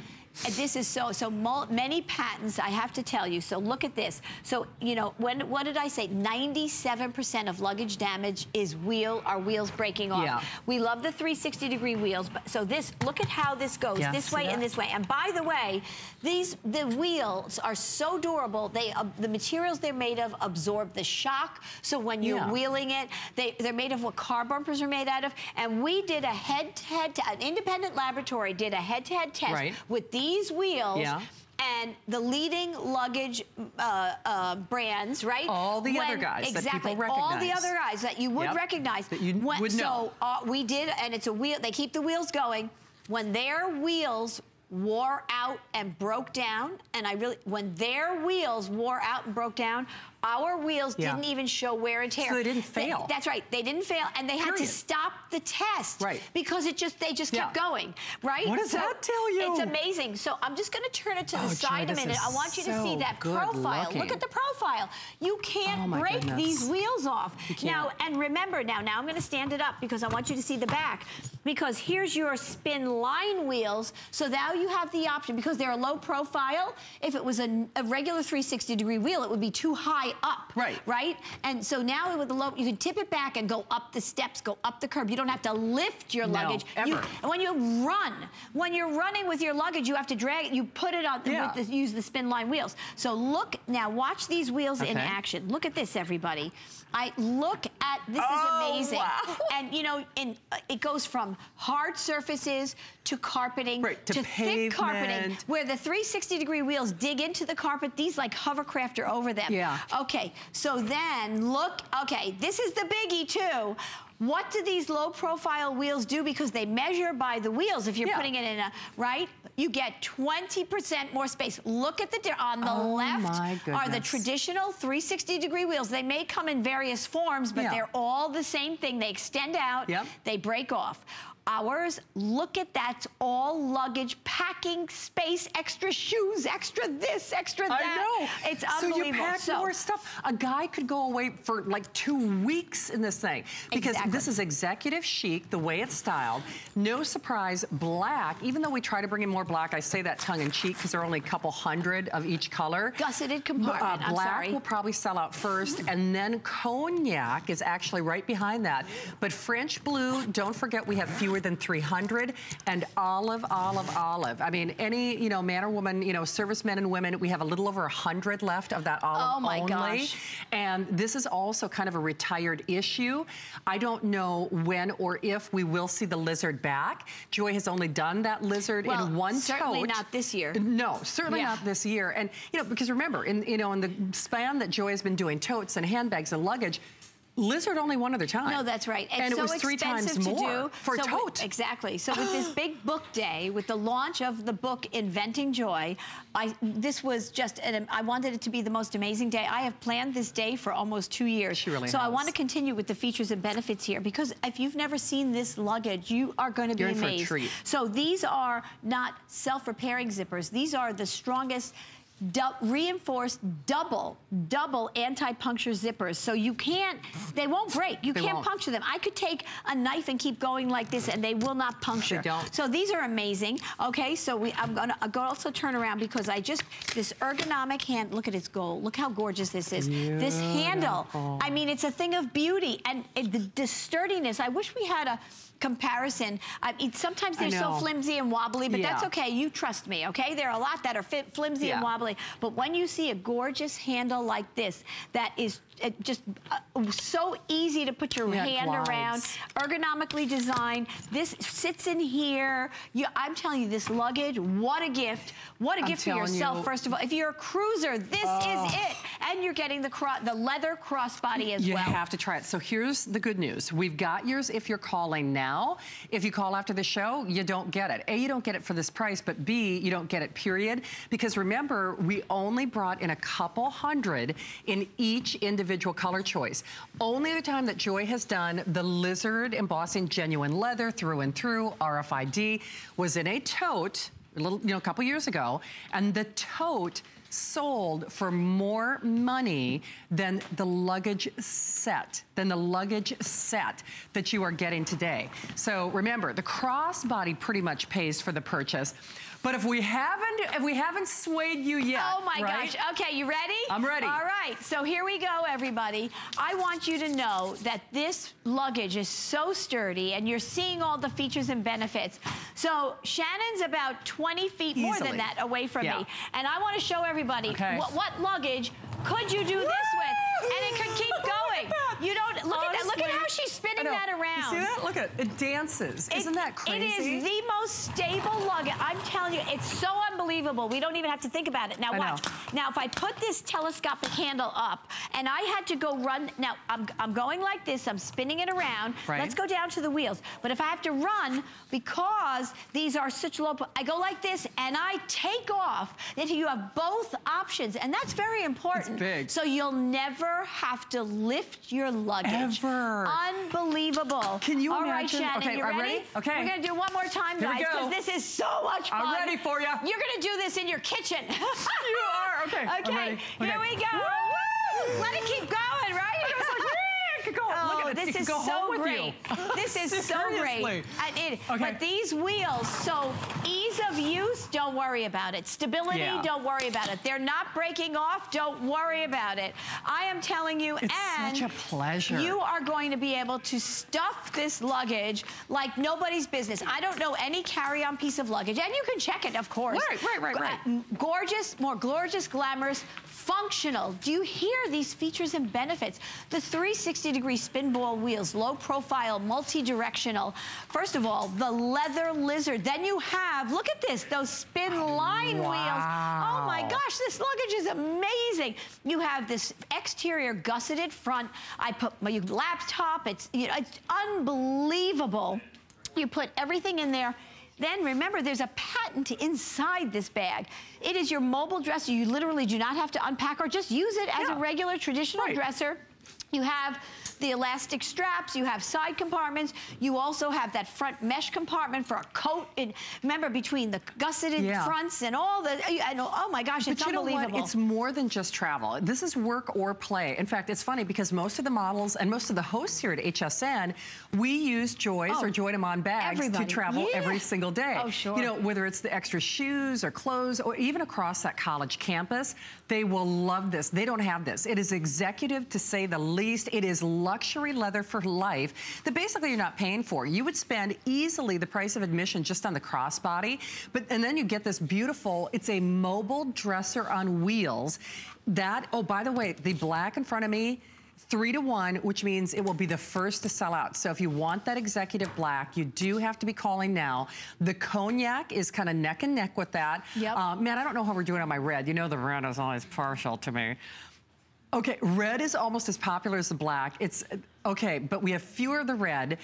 This is so, so many patents, I have to tell you. So look at this. So, you know, when, what did I say? 97% of luggage damage is wheel, our wheels breaking off. Yeah. We love the 360 degree wheels, but so this, look at how this goes, Yeah, this way that? and this way. And by the way, these, the wheels are so durable, they, uh, the materials they're made of absorb the shock. So when you're Yeah. wheeling it, they, they're made of what car bumpers are made out of. And we did a head-to-head, an independent laboratory did a head-to-head test Right. with these wheels. Yeah. And the leading luggage uh, uh, brands, right? All the other guys that exactly, all the other guys that you would Yep. recognize. That you would so know. uh, we did, and it's a wheel. They keep the wheels going. When their wheels wore out and broke down, and I really, when their wheels wore out and broke down, our wheels Yeah. didn't even show wear and tear. So they didn't fail. that's right. They didn't fail, and they had to stop the test. Right. Because it just they just kept going. Right. What does that tell you? It's amazing. So I'm just going to turn it to Oh, the side a minute. I want you to see that profile. looking. Look at the profile. You can't Oh, break goodness. these wheels off. Now, and remember now, now I'm going to stand it up because I want you to see the back. Because here's your spin line wheels. So now you have the option because they're a low profile. If it was a, a regular 360 degree wheel, it would be too high up. Right. Right? And so now with the low, you can tip it back and go up the steps, go up the curb. You don't have to lift your No, luggage. ever. You, and when you run, when you're running with your luggage, you have to drag it. You put it on, Yeah. with the, use the spin line wheels. So look, now watch these wheels in action. Look at this, everybody. I look at, this Oh, is amazing. wow. And you know, in, uh, it goes from hard surfaces to carpeting Right, to thick carpeting, where the 360 degree wheels dig into the carpet. These like hovercraft are over them. Yeah. Okay, so then look, okay, this is the biggie too. What do these low profile wheels do? Because they measure by the wheels. If you're Yeah. putting it in a, right? You get 20% more space. Look at the, on the Oh, left are the traditional 360 degree wheels. They may come in various forms, but Yeah. they're all the same thing. They extend out, Yep. they break off. Ours, look at that, it's all luggage, packing space, extra shoes, extra this, extra that. I know. It's unbelievable. So you pack So- more stuff. A guy could go away for like two weeks in this thing because Exactly. this is executive chic, the way it's styled. No surprise, black. Even though we try to bring in more black, I say that tongue in cheek because there are only a couple hundred of each color. Gusseted compartment, I'm Uh, black will probably sell out first, and then cognac is actually right behind that. But French blue, don't forget we have fewer than 300, and olive, olive, olive. I mean, any you know man or woman, you know, servicemen and women, we have a little over 100 left of that olive Oh, my only. gosh. And this is also kind of a retired issue. I don't know when or if we will see the lizard back. Joy has only done that lizard Well, in one certainly tote. not this year. No, certainly Yeah. not this year. And you know, because remember, in you know, in the span that Joy has been doing totes and handbags and luggage, Lizard only one other time. No, that's right. and so it was three times more do. for a So tote. exactly. So with this big book day, with the launch of the book Inventing Joy, I this was just an, I wanted it to be the most amazing day. I have planned this day for almost two years. She really so I want to continue with the features and benefits here because if you've never seen this luggage, you are going to be You're in for a amazed. treat. So these are not self-repairing zippers. These are the strongest du- reinforced double, double anti-puncture zippers. So you can't, they won't break. You They can't won't. puncture them. I could take a knife and keep going like this and they will not puncture. They don't. So these are amazing. Okay, so we, I'm gonna I'll go also turn around because I just, this ergonomic hand, look at its gold. Look how gorgeous this is. This handle, I mean, it's a thing of beauty and it, the, the sturdiness. I wish we had a, comparison. I mean, sometimes they're so flimsy and wobbly, but that's okay. You trust me, okay? There are a lot that are fit, flimsy and wobbly. But when you see a gorgeous handle like this, that is uh, just uh, so easy to put your Yeah, it hand around, ergonomically designed. This sits in here. You, I'm telling you, this luggage, what a gift. What a I'm gift for yourself, you. first of all. If you're a cruiser, this Oh. is it. and you're getting the the leather crossbody as you well. You have to try it. So here's the good news. We've got yours if you're calling now. If you call after the show, you don't get it. A, you don't get it for this price, but B, you don't get it period. Because remember, we only brought in a couple hundred in each individual color choice. Only the time that Joy has done the lizard embossing genuine leather through and through, RFID, was in a tote a little, you know, a couple years ago, and the tote sold for more money than the luggage set, than the luggage set that you are getting today. So remember, the crossbody pretty much pays for the purchase. But if we haven't, if we haven't swayed you yet, Oh my right? gosh. Okay, you ready? I'm ready. All right, so here we go, everybody. I want you to know that this luggage is so sturdy and you're seeing all the features and benefits. So Shannon's about 20 feet more than that away from Yeah. me. And I want to show everybody Okay. what, what luggage could you do this with? And it could keep going. You don't, look at that. Look at how she's spinning that around. You see that? Look at it. It dances. It- Isn't that crazy? It is the most stable luggage. I'm telling you, it's so unbelievable. We don't even have to think about it. Now I know. watch. Now if I put this telescopic handle up and I had to go run, now I'm, I'm going like this, I'm spinning it around. Right. Let's go down to the wheels. But if I have to run, because these are such low, I go like this and I take off, then you have both options. And that's very important. big. So you'll never have to lift your luggage. Ever. Unbelievable. Can you All right, imagine- Shannon, okay, you ready? ready? Okay. We're gonna do one more time, Here guys, because this is so much fun. I'm ready for you. You're gonna do this in your kitchen. you are. Okay, I'm Okay. Here we go. Woo! Let it keep going, right? Could go. Oh, Look at it. this is so great. This is so great. It, Okay. But these wheels, so ease of use, don't worry about it. Stability, Yeah. don't worry about it. They're not breaking off, don't worry about it. I am telling you, It's and such a pleasure. you are going to be able to stuff this luggage like nobody's business. I don't know any carry-on piece of luggage, and you can check it, of course. Right, right, right, right. Uh, gorgeous, more gorgeous, glamorous, functional. Do you hear these features and benefits? The 360 degree spin ball wheels, low profile, multi-directional. First of all, the leather lizard. Then you have, look at this, those spin line wheels. Oh my gosh, this luggage is amazing. You have this exterior gusseted front. I put my laptop, it's, you know, it's unbelievable. You put everything in there. Then remember, there's a patent inside this bag. It is your mobile dresser. You literally do not have to unpack or just use it as a regular traditional Right. dresser. You have the elastic straps, you have side compartments, you also have that front mesh compartment for a coat. And remember, between the gusseted Yeah. fronts and all the, know, oh my gosh, it's But you know what? It's more than just travel. This is work or play. In fact, it's funny because most of the models and most of the hosts here at HSN, we use Joys Oh, or Joy to Mon bags everybody. to travel Yeah. every single day. Oh, sure. You know, whether it's the extra shoes or clothes or even across that college campus, they will love this. They don't have this. It is executive to say the least. It is luxury leather for life that basically you're not paying for. You would spend easily the price of admission just on the crossbody, but and then you get this beautiful, it's a mobile dresser on wheels. That, oh, by the way, the black in front of me, three to one, which means it will be the first to sell out. So if you want that executive black, you do have to be calling now. The cognac is kind of neck and neck with that. Yep. Uh, man, I don't know how we're doing on my red. You know the red is always partial to me. Okay, red is almost as popular as the black. It's, okay, but we have fewer of the red.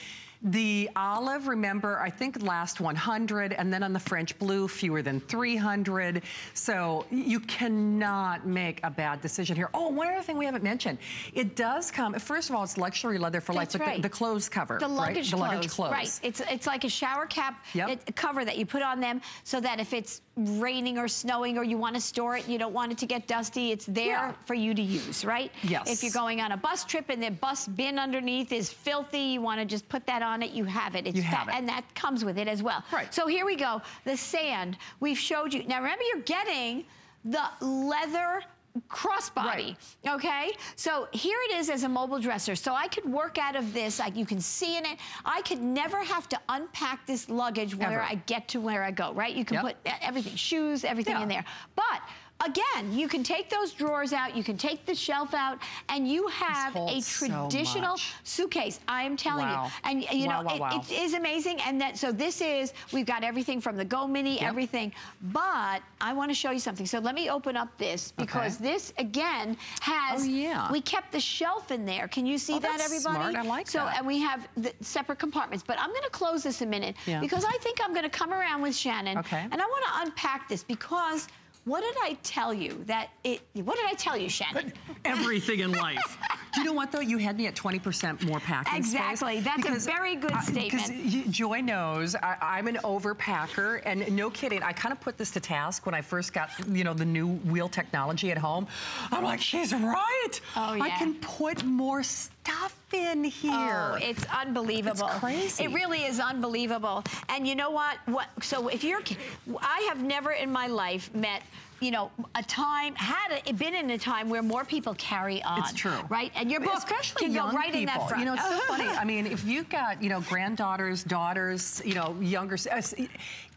The olive, remember, I think last 100, and then on the French blue, fewer than 300. So you cannot make a bad decision here. Oh, one other thing we haven't mentioned. It does come, first of all, it's luxury leather for life, right. the, the clothes cover, The right? luggage The clothes. luggage clothes. Right. It's it's like a shower cap Yep. it- cover that you put on them so that if it's raining or snowing or you want to store it you don't want it to get dusty, it's there Yeah. for you to use, right? Yes. If you're going on a bus trip and the bus bin underneath is filthy, you want to just put that on it, you have it. It's You fat, have it. and that comes with it as well. Right. So here we go. The sand. We've showed you. Now remember you're getting the leather crossbody, okay? So here it is as a mobile dresser. So I could work out of this, like you can see in it. I could never have to unpack this luggage where Ever. I get to where I go, right? You can Yep. put everything, shoes, everything Yeah. in there. But again, you can take those drawers out, you can take the shelf out, and you have a holds so traditional suitcase. I am telling Wow. you. And you Wow, know, wow, it- it is amazing. And that so this is, we've got everything from the Go Mini, everything. But I want to show you something. So let me open up this because Okay. this again has Oh, yeah. we kept the shelf in there. Can you see Oh, that that's everybody? smart. I like so, that. and we have the separate compartments. But I'm going to close this a minute Yeah. because I think I'm going to come around with Shannon. Okay. And I want to unpack this because what did I tell you that it what did I tell you, Shannon? Everything in life. Do you know what though? You had me at 20% more packing space. Exactly. That's a very good statement. Because. Joy knows I, I'm an overpacker, and no kidding. I kind of put this to task when I first got, you know, the new wheel technology at home. I'm like, she's right. Oh, yeah. I can put more stuff in here. Oh, it's unbelievable. It's crazy. It really is unbelievable. And you know what? What? So if you're, I have never in my life met. You know, a time had a, been in a time where more people carry on. It's true. right? And your book especially can go right people. in that front. You know, it's so funny. I mean, if you've got you know granddaughters, daughters, you know, younger, uh,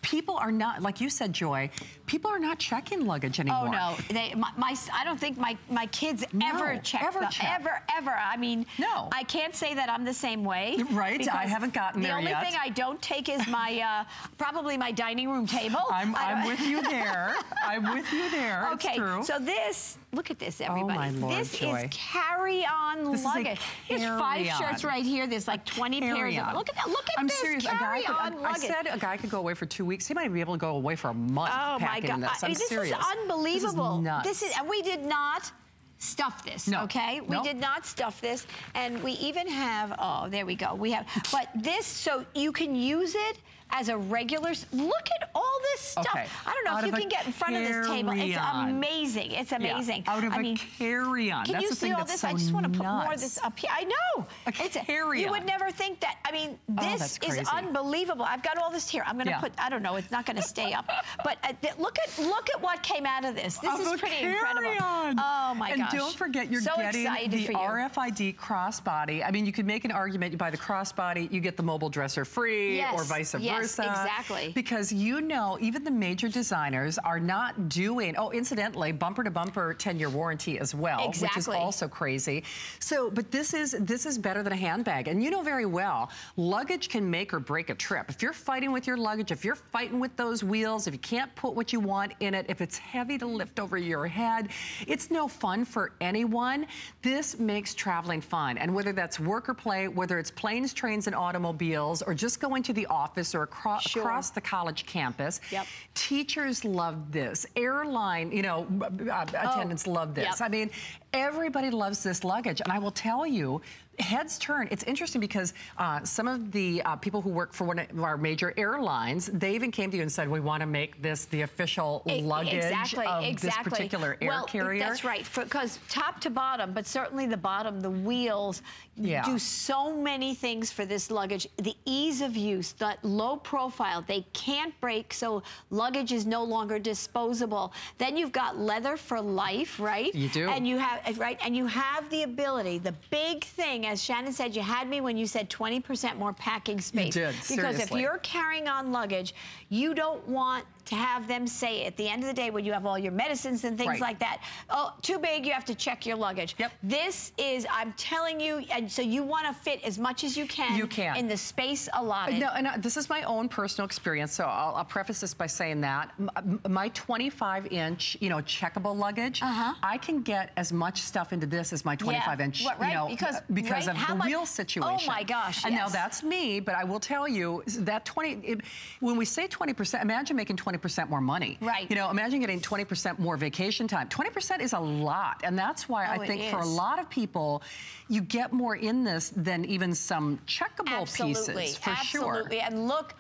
people are not like you said, Joy. People are not checking luggage anymore. Oh no, they my, my I don't think my my kids No, ever check ever the- check. ever ever. I mean, No. I can't say that I'm the same way. Right, I haven't gotten the there only yet. thing I don't take is my uh, probably my dining room table. I'm, I'm with you there. I'm with you there. Okay, so this, look at this, oh, everybody. my Lord, this Joy. is carry-on luggage. There's five shirts right here. There's like 20 pairs of. Look at that. Look at I'm this serious. A guy could, carry-on I, I said a guy could go away for two weeks. He might be able to go away for a month Oh my packing God! this. I I'm mean, this serious. is unbelievable. This is This is, and we did not stuff this. No. Okay, we did not stuff this, and we even have. Oh, there we go. We have, but this so you can use it as a regular. Look at all this stuff. Okay. I don't know Out if you can get in front of this table. It's amazing. It's amazing. out of I a mean, carry-on. Can That's you see all this? so I just want to put more of this up here. I know. A It's carry-on. You would never think that. I mean, Oh, this that's is unbelievable. I've got all this here. I'm going to Yeah. put. I don't know. It's not going to stay up. But uh, look at look at what came out of this. This Of is pretty incredible. Oh my and gosh! don't forget, you're so getting the you. RFID crossbody. I mean, you could make an argument. You buy the crossbody, you get the mobile dresser free, Yes, or vice yes, versa. exactly. Because you know, even the major designers are not doing. Oh, incidentally, bumper to bumper 10-year warranty as well, which is also crazy. So, but this is this is better than a handbag, and you know very well, luggage can make or break a trip. If you're fighting with your luggage, if you're fighting with those wheels, if you can't put what you want in it, if it's heavy to lift over your head, it's no fun for anyone. This makes traveling fun, and whether that's work or play, whether it's planes, trains, and automobiles, or just going to the office or across, Sure. across the college campus, Yep. teachers love this. Airline, you know, uh, attendants love this. yep. I mean, everybody loves this luggage. And I will tell you, heads turn. It's interesting because uh, some of the uh, people who work for one of our major airlines, they even came to you and said, we want to make this the official E- luggage exactly, of exactly. this particular air well, carrier. That's right, because top to bottom, but certainly the bottom, the wheels Yeah. do so many things for this luggage. The ease of use, the low profile, they can't break, so luggage is no longer disposable. Then you've got leather for life, right? You do. And you have right, and you have the ability. The big thing, as Shannon said, you had me when you said 20% more packing space. did, Because if you're carrying on luggage, you don't want to have them say at the end of the day when you have all your medicines and things Right. like that, oh, too big, you have to check your luggage. Yep. This is, I'm telling you, and so you want to fit as much as you can, You can. in the space allotted. No, and uh, this is my own personal experience, so I'll, I'll preface this by saying that M- m- my 25-inch, you know, checkable luggage, Uh-huh. I can get as much stuff into this as my 25-inch, What, right? you know, Because- uh, because right? of How the much- situation. oh my gosh, And now that's me, but I will tell you that 20. It, when we say 20%, imagine making 20% more money. Right. You know, imagine getting 20% more vacation time. 20% is a lot, and that's why Oh, I think for a lot of people, you get more in this than even some checkable Absolutely, pieces for sure. absolutely. And look,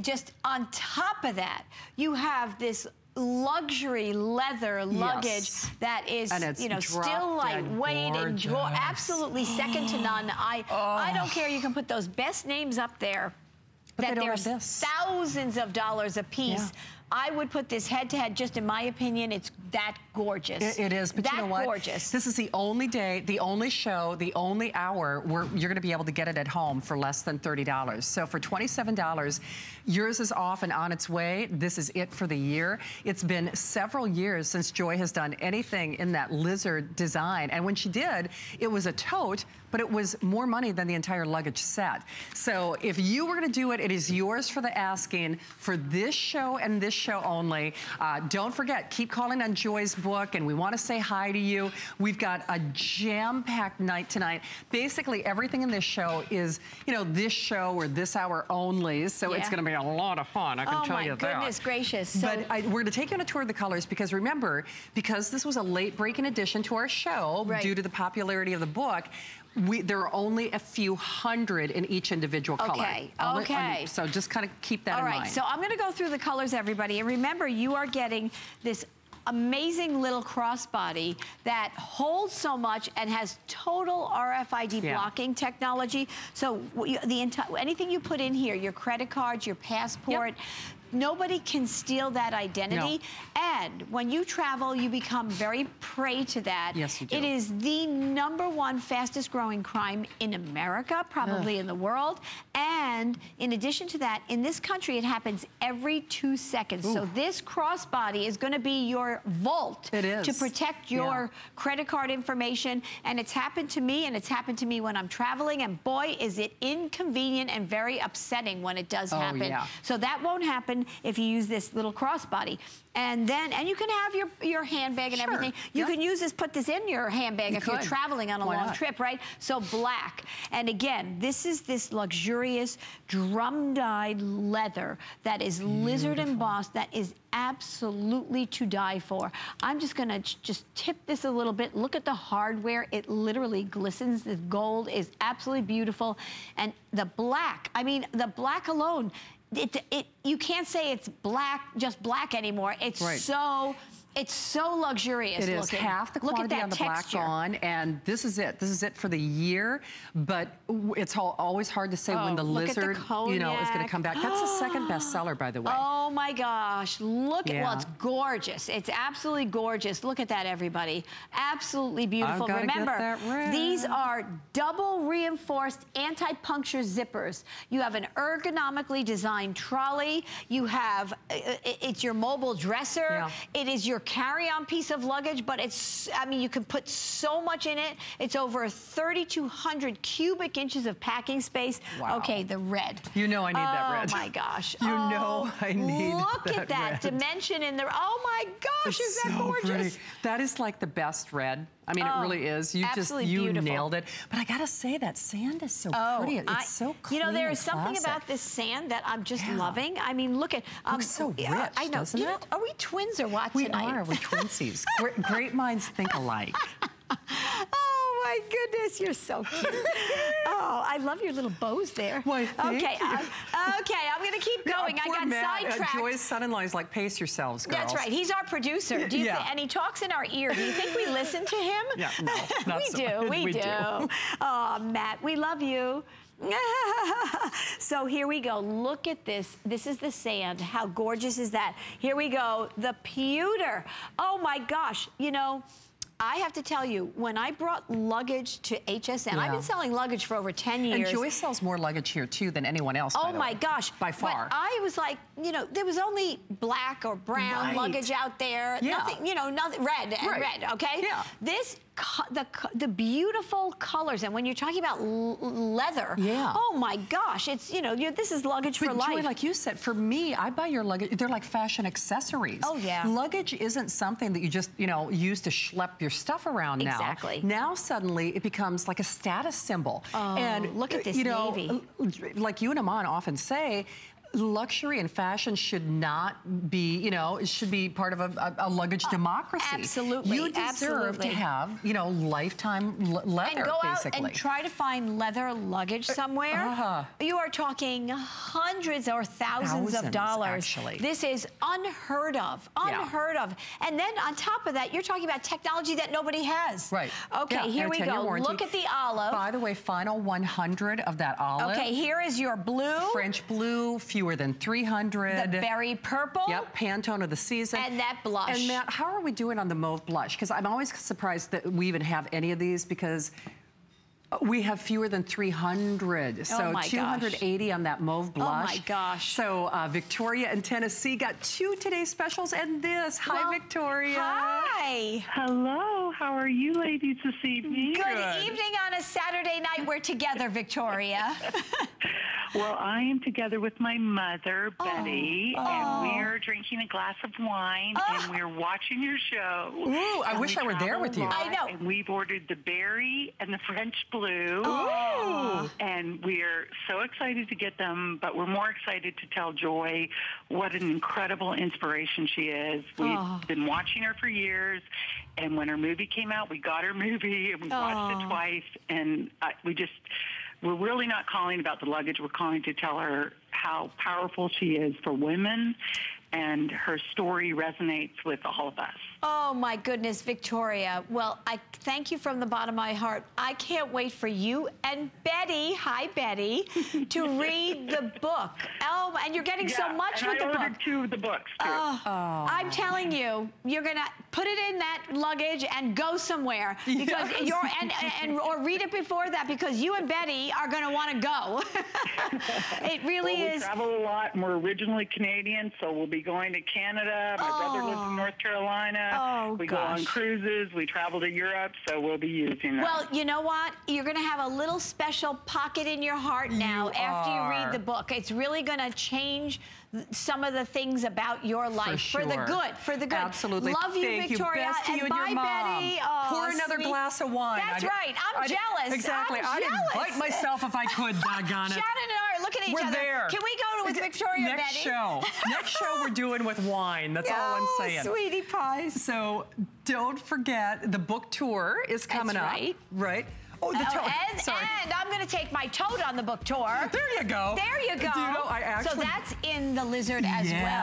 just on top of that, you have this luxury leather luggage that is, you know, still lightweight and absolutely second to none. I I don't care. You can put those best names up there. But that there's thousands of dollars a piece. I would put this head to head, just in my opinion, it's that gorgeous. It, it is, but that you know what? gorgeous. This is the only day, the only show, the only hour where you're going to be able to get it at home for less than $30. So for $27, yours is off and on its way. This is it for the year. It's been several years since Joy has done anything in that lizard design. And when she did, it was a tote, but it was more money than the entire luggage set. So if you were going to do it, it is yours for the asking for this show and this show only. Uh, don't forget, keep calling on Joy's book, and we want to say hi to you. We've got a jam-packed night tonight. Basically, everything in this show is, you know, this show or this hour only, so it's going to be a lot of fun, I can oh tell you that. Oh, my goodness gracious. So, But I, we're going to take you on a tour of the colors because remember, because this was a late breaking addition to our show Right. due to the popularity of the book, we, there are only a few hundred in each individual color. Okay, okay. so just kind of keep that All in right, mind. so I'm gonna go through the colors, everybody. And remember, you are getting this amazing little crossbody that holds so much and has total RFID Yeah. blocking technology. So the entire anything you put in here, your credit cards, your passport, nobody can steal that identity. And when you travel, you become very prey to that. Yes, you do. It is the number one fastest growing crime in America, probably in the world. And in addition to that, in this country, it happens every two seconds. So this crossbody is going to be your vault It is. to protect your credit card information. And it's happened to me, and it's happened to me when I'm traveling. And boy, is it inconvenient and very upsetting when it does Oh, happen. yeah. So that won't happen if you use this little crossbody. And then, and you can have your, your handbag and Sure. everything. You Yeah. can use this, put this in your handbag You if you're traveling on a Why long not? trip, right? So black. And again, this is this luxurious drum dyed leather that is lizard embossed that is absolutely to die for. I'm just gonna just tip this a little bit. Look at the hardware. It literally glistens. The gold is absolutely beautiful. And the black, I mean, the black alone, it, it, you can't say it's black, just black anymore. It's Right. so, it's so luxurious It is looking. half the Look quantity at that on the texture. black gone, and this is it. This is it for the year. But it's al- always hard to say when Oh, the at the lizard, you know, is going to come back. That's the second bestseller, by the way. Oh my gosh, look at, well, it's gorgeous. It's absolutely gorgeous. Look at that, everybody. Absolutely beautiful. Remember, these are double reinforced anti-puncture zippers. You have an ergonomically designed trolley. You have, uh, uh, it's your mobile dresser. Yeah. It is your carry-on piece of luggage, but it's, I mean, you can put so much in it. It's over 3,200 cubic inches of packing space. Wow. Okay, the red. You know I need that oh, red. Oh my gosh. You Oh, know I need Look that at that red. dimension in there. Oh my gosh, is that so gorgeous? pretty. That is like the best red. I mean, Oh, it really is. You just, you beautiful. nailed it. But I gotta say that sand is so pretty. It's Oh, I- so clean. You know, there is something about this sand that I'm just Yeah. loving. I mean, look at. Um, Looks so yeah, rich, I know. doesn't you know, are we twins or what We tonight? are. We're twinsies. great minds think alike. Oh my goodness, you're so cute. oh, I love your little bows there. Why, okay, uh, okay, I'm gonna keep going. I Poor got Matt, uh, sidetracked. Joy's son-in-law is like, pace yourselves, girls. That's right. He's our producer. Do you Yeah. and he talks in our ear. Do you think we listen to him? Yeah, no, not we so do. We, We do. do. Oh, Matt, we love you. so here we go. Look at this. This is the sand. How gorgeous is that? Here we go. The pewter. Oh my gosh. You know, I have to tell you, when I brought luggage to HSN, I've been selling luggage for over 10 years. And years. Joy sells more luggage here too than anyone else. Oh my way. gosh. By far. But I was like, you know, there was only black or brown Right. luggage out there. Yeah. Nothing, you know, nothing red and Right. red, okay? Yeah. This the the beautiful colors and when you're talking about l- leather, Yeah. Oh my gosh, it's, you know, this is luggage But for Joy, life. like you said, for me, I buy your luggage. They're like fashion accessories. Oh, yeah. Luggage isn't something that you just, you know, use to schlep your stuff around now. Exactly. Now suddenly it becomes like a status symbol. Oh, and look at uh, this you know, navy. Like you and Amon often say. Luxury and fashion should not be, you know, it should be part of a, a, a luggage democracy. Oh, absolutely, You deserve absolutely. to have, you know, lifetime le- leather, and go basically. out and try to find leather luggage somewhere. uh-huh. You are talking hundreds or thousands, of dollars. actually. This is unheard of, Yeah. unheard of. And then on top of that, you're talking about technology that nobody has. Right. Okay, Yeah, here we go. Look at the olive. By the way, final 100 of that olive. Okay, here is your blue. French blue, few fewer than 300. The berry purple. Yep, Pantone of the season. And that blush. And Matt, how are we doing on the mauve blush? Because I'm always surprised that we even have any of these because we have fewer than 300. So Oh my gosh. 280 on that mauve blush. Oh my gosh. So uh, Victoria and Tennessee got two today's specials and this. Hi, Well, Victoria. Hi. Hello, how are you ladies this evening? Good, evening on a Saturday night. We're together, Victoria. Well, I am together with my mother, Betty, Oh. and we're drinking a glass of wine and we're watching your show. Ooh, I wish we I were there with you. lot, I know. And we've ordered the berry and the French blue. Oh. And we're so excited to get them, but we're more excited to tell Joy what an incredible inspiration she is. We've Oh. been watching her for years, and when her movie came out, we got her movie and we watched Oh. it twice, and uh, we just we're really not calling about the luggage. We're calling to tell her how powerful she is for women, and her story resonates with all of us. Oh my goodness, Victoria. Well, I thank you from the bottom of my heart. I can't wait for you and Betty, hi Betty, to read the book. Oh, and you're getting so Yeah, much and with I the ordered book. two of the books too. Oh, oh, I'm telling you, you're gonna put it in that luggage and go somewhere because Yes. you're and, and or read it before that because you and Betty are gonna want to go. it really well, we is. travel a lot, and we're originally Canadian, so we'll be going to Canada. My brother lives in oh. North Carolina. Oh, we go on cruises. We travel to Europe, so we'll be using them. Well, you know what? You're going to have a little special pocket in your heart now You after you read the book. It's really going to change th- some of the things about your life For the good. For the good. Absolutely. Love you, Thank Victoria. You. Best to and you and bye, your mom. Betty. Oh, Pour another sweet. glass of wine. That's I'd- right. I'm I'd- jealous. Exactly. I'm I'd jealous. invite myself if I could, doggone it. Shannon and I are looking at each We're other. there. Can we go to with Victoria, Next Betty? show. Next show we're doing with wine. That's all I'm Oh, saying. sweetie pies. So don't forget the book tour is coming That's up. right. Right. Oh, the Oh, and, Sorry. and I'm going to take my toad on the book tour. There you go. There you go. You know, so that's in the lizard as Yeah. well.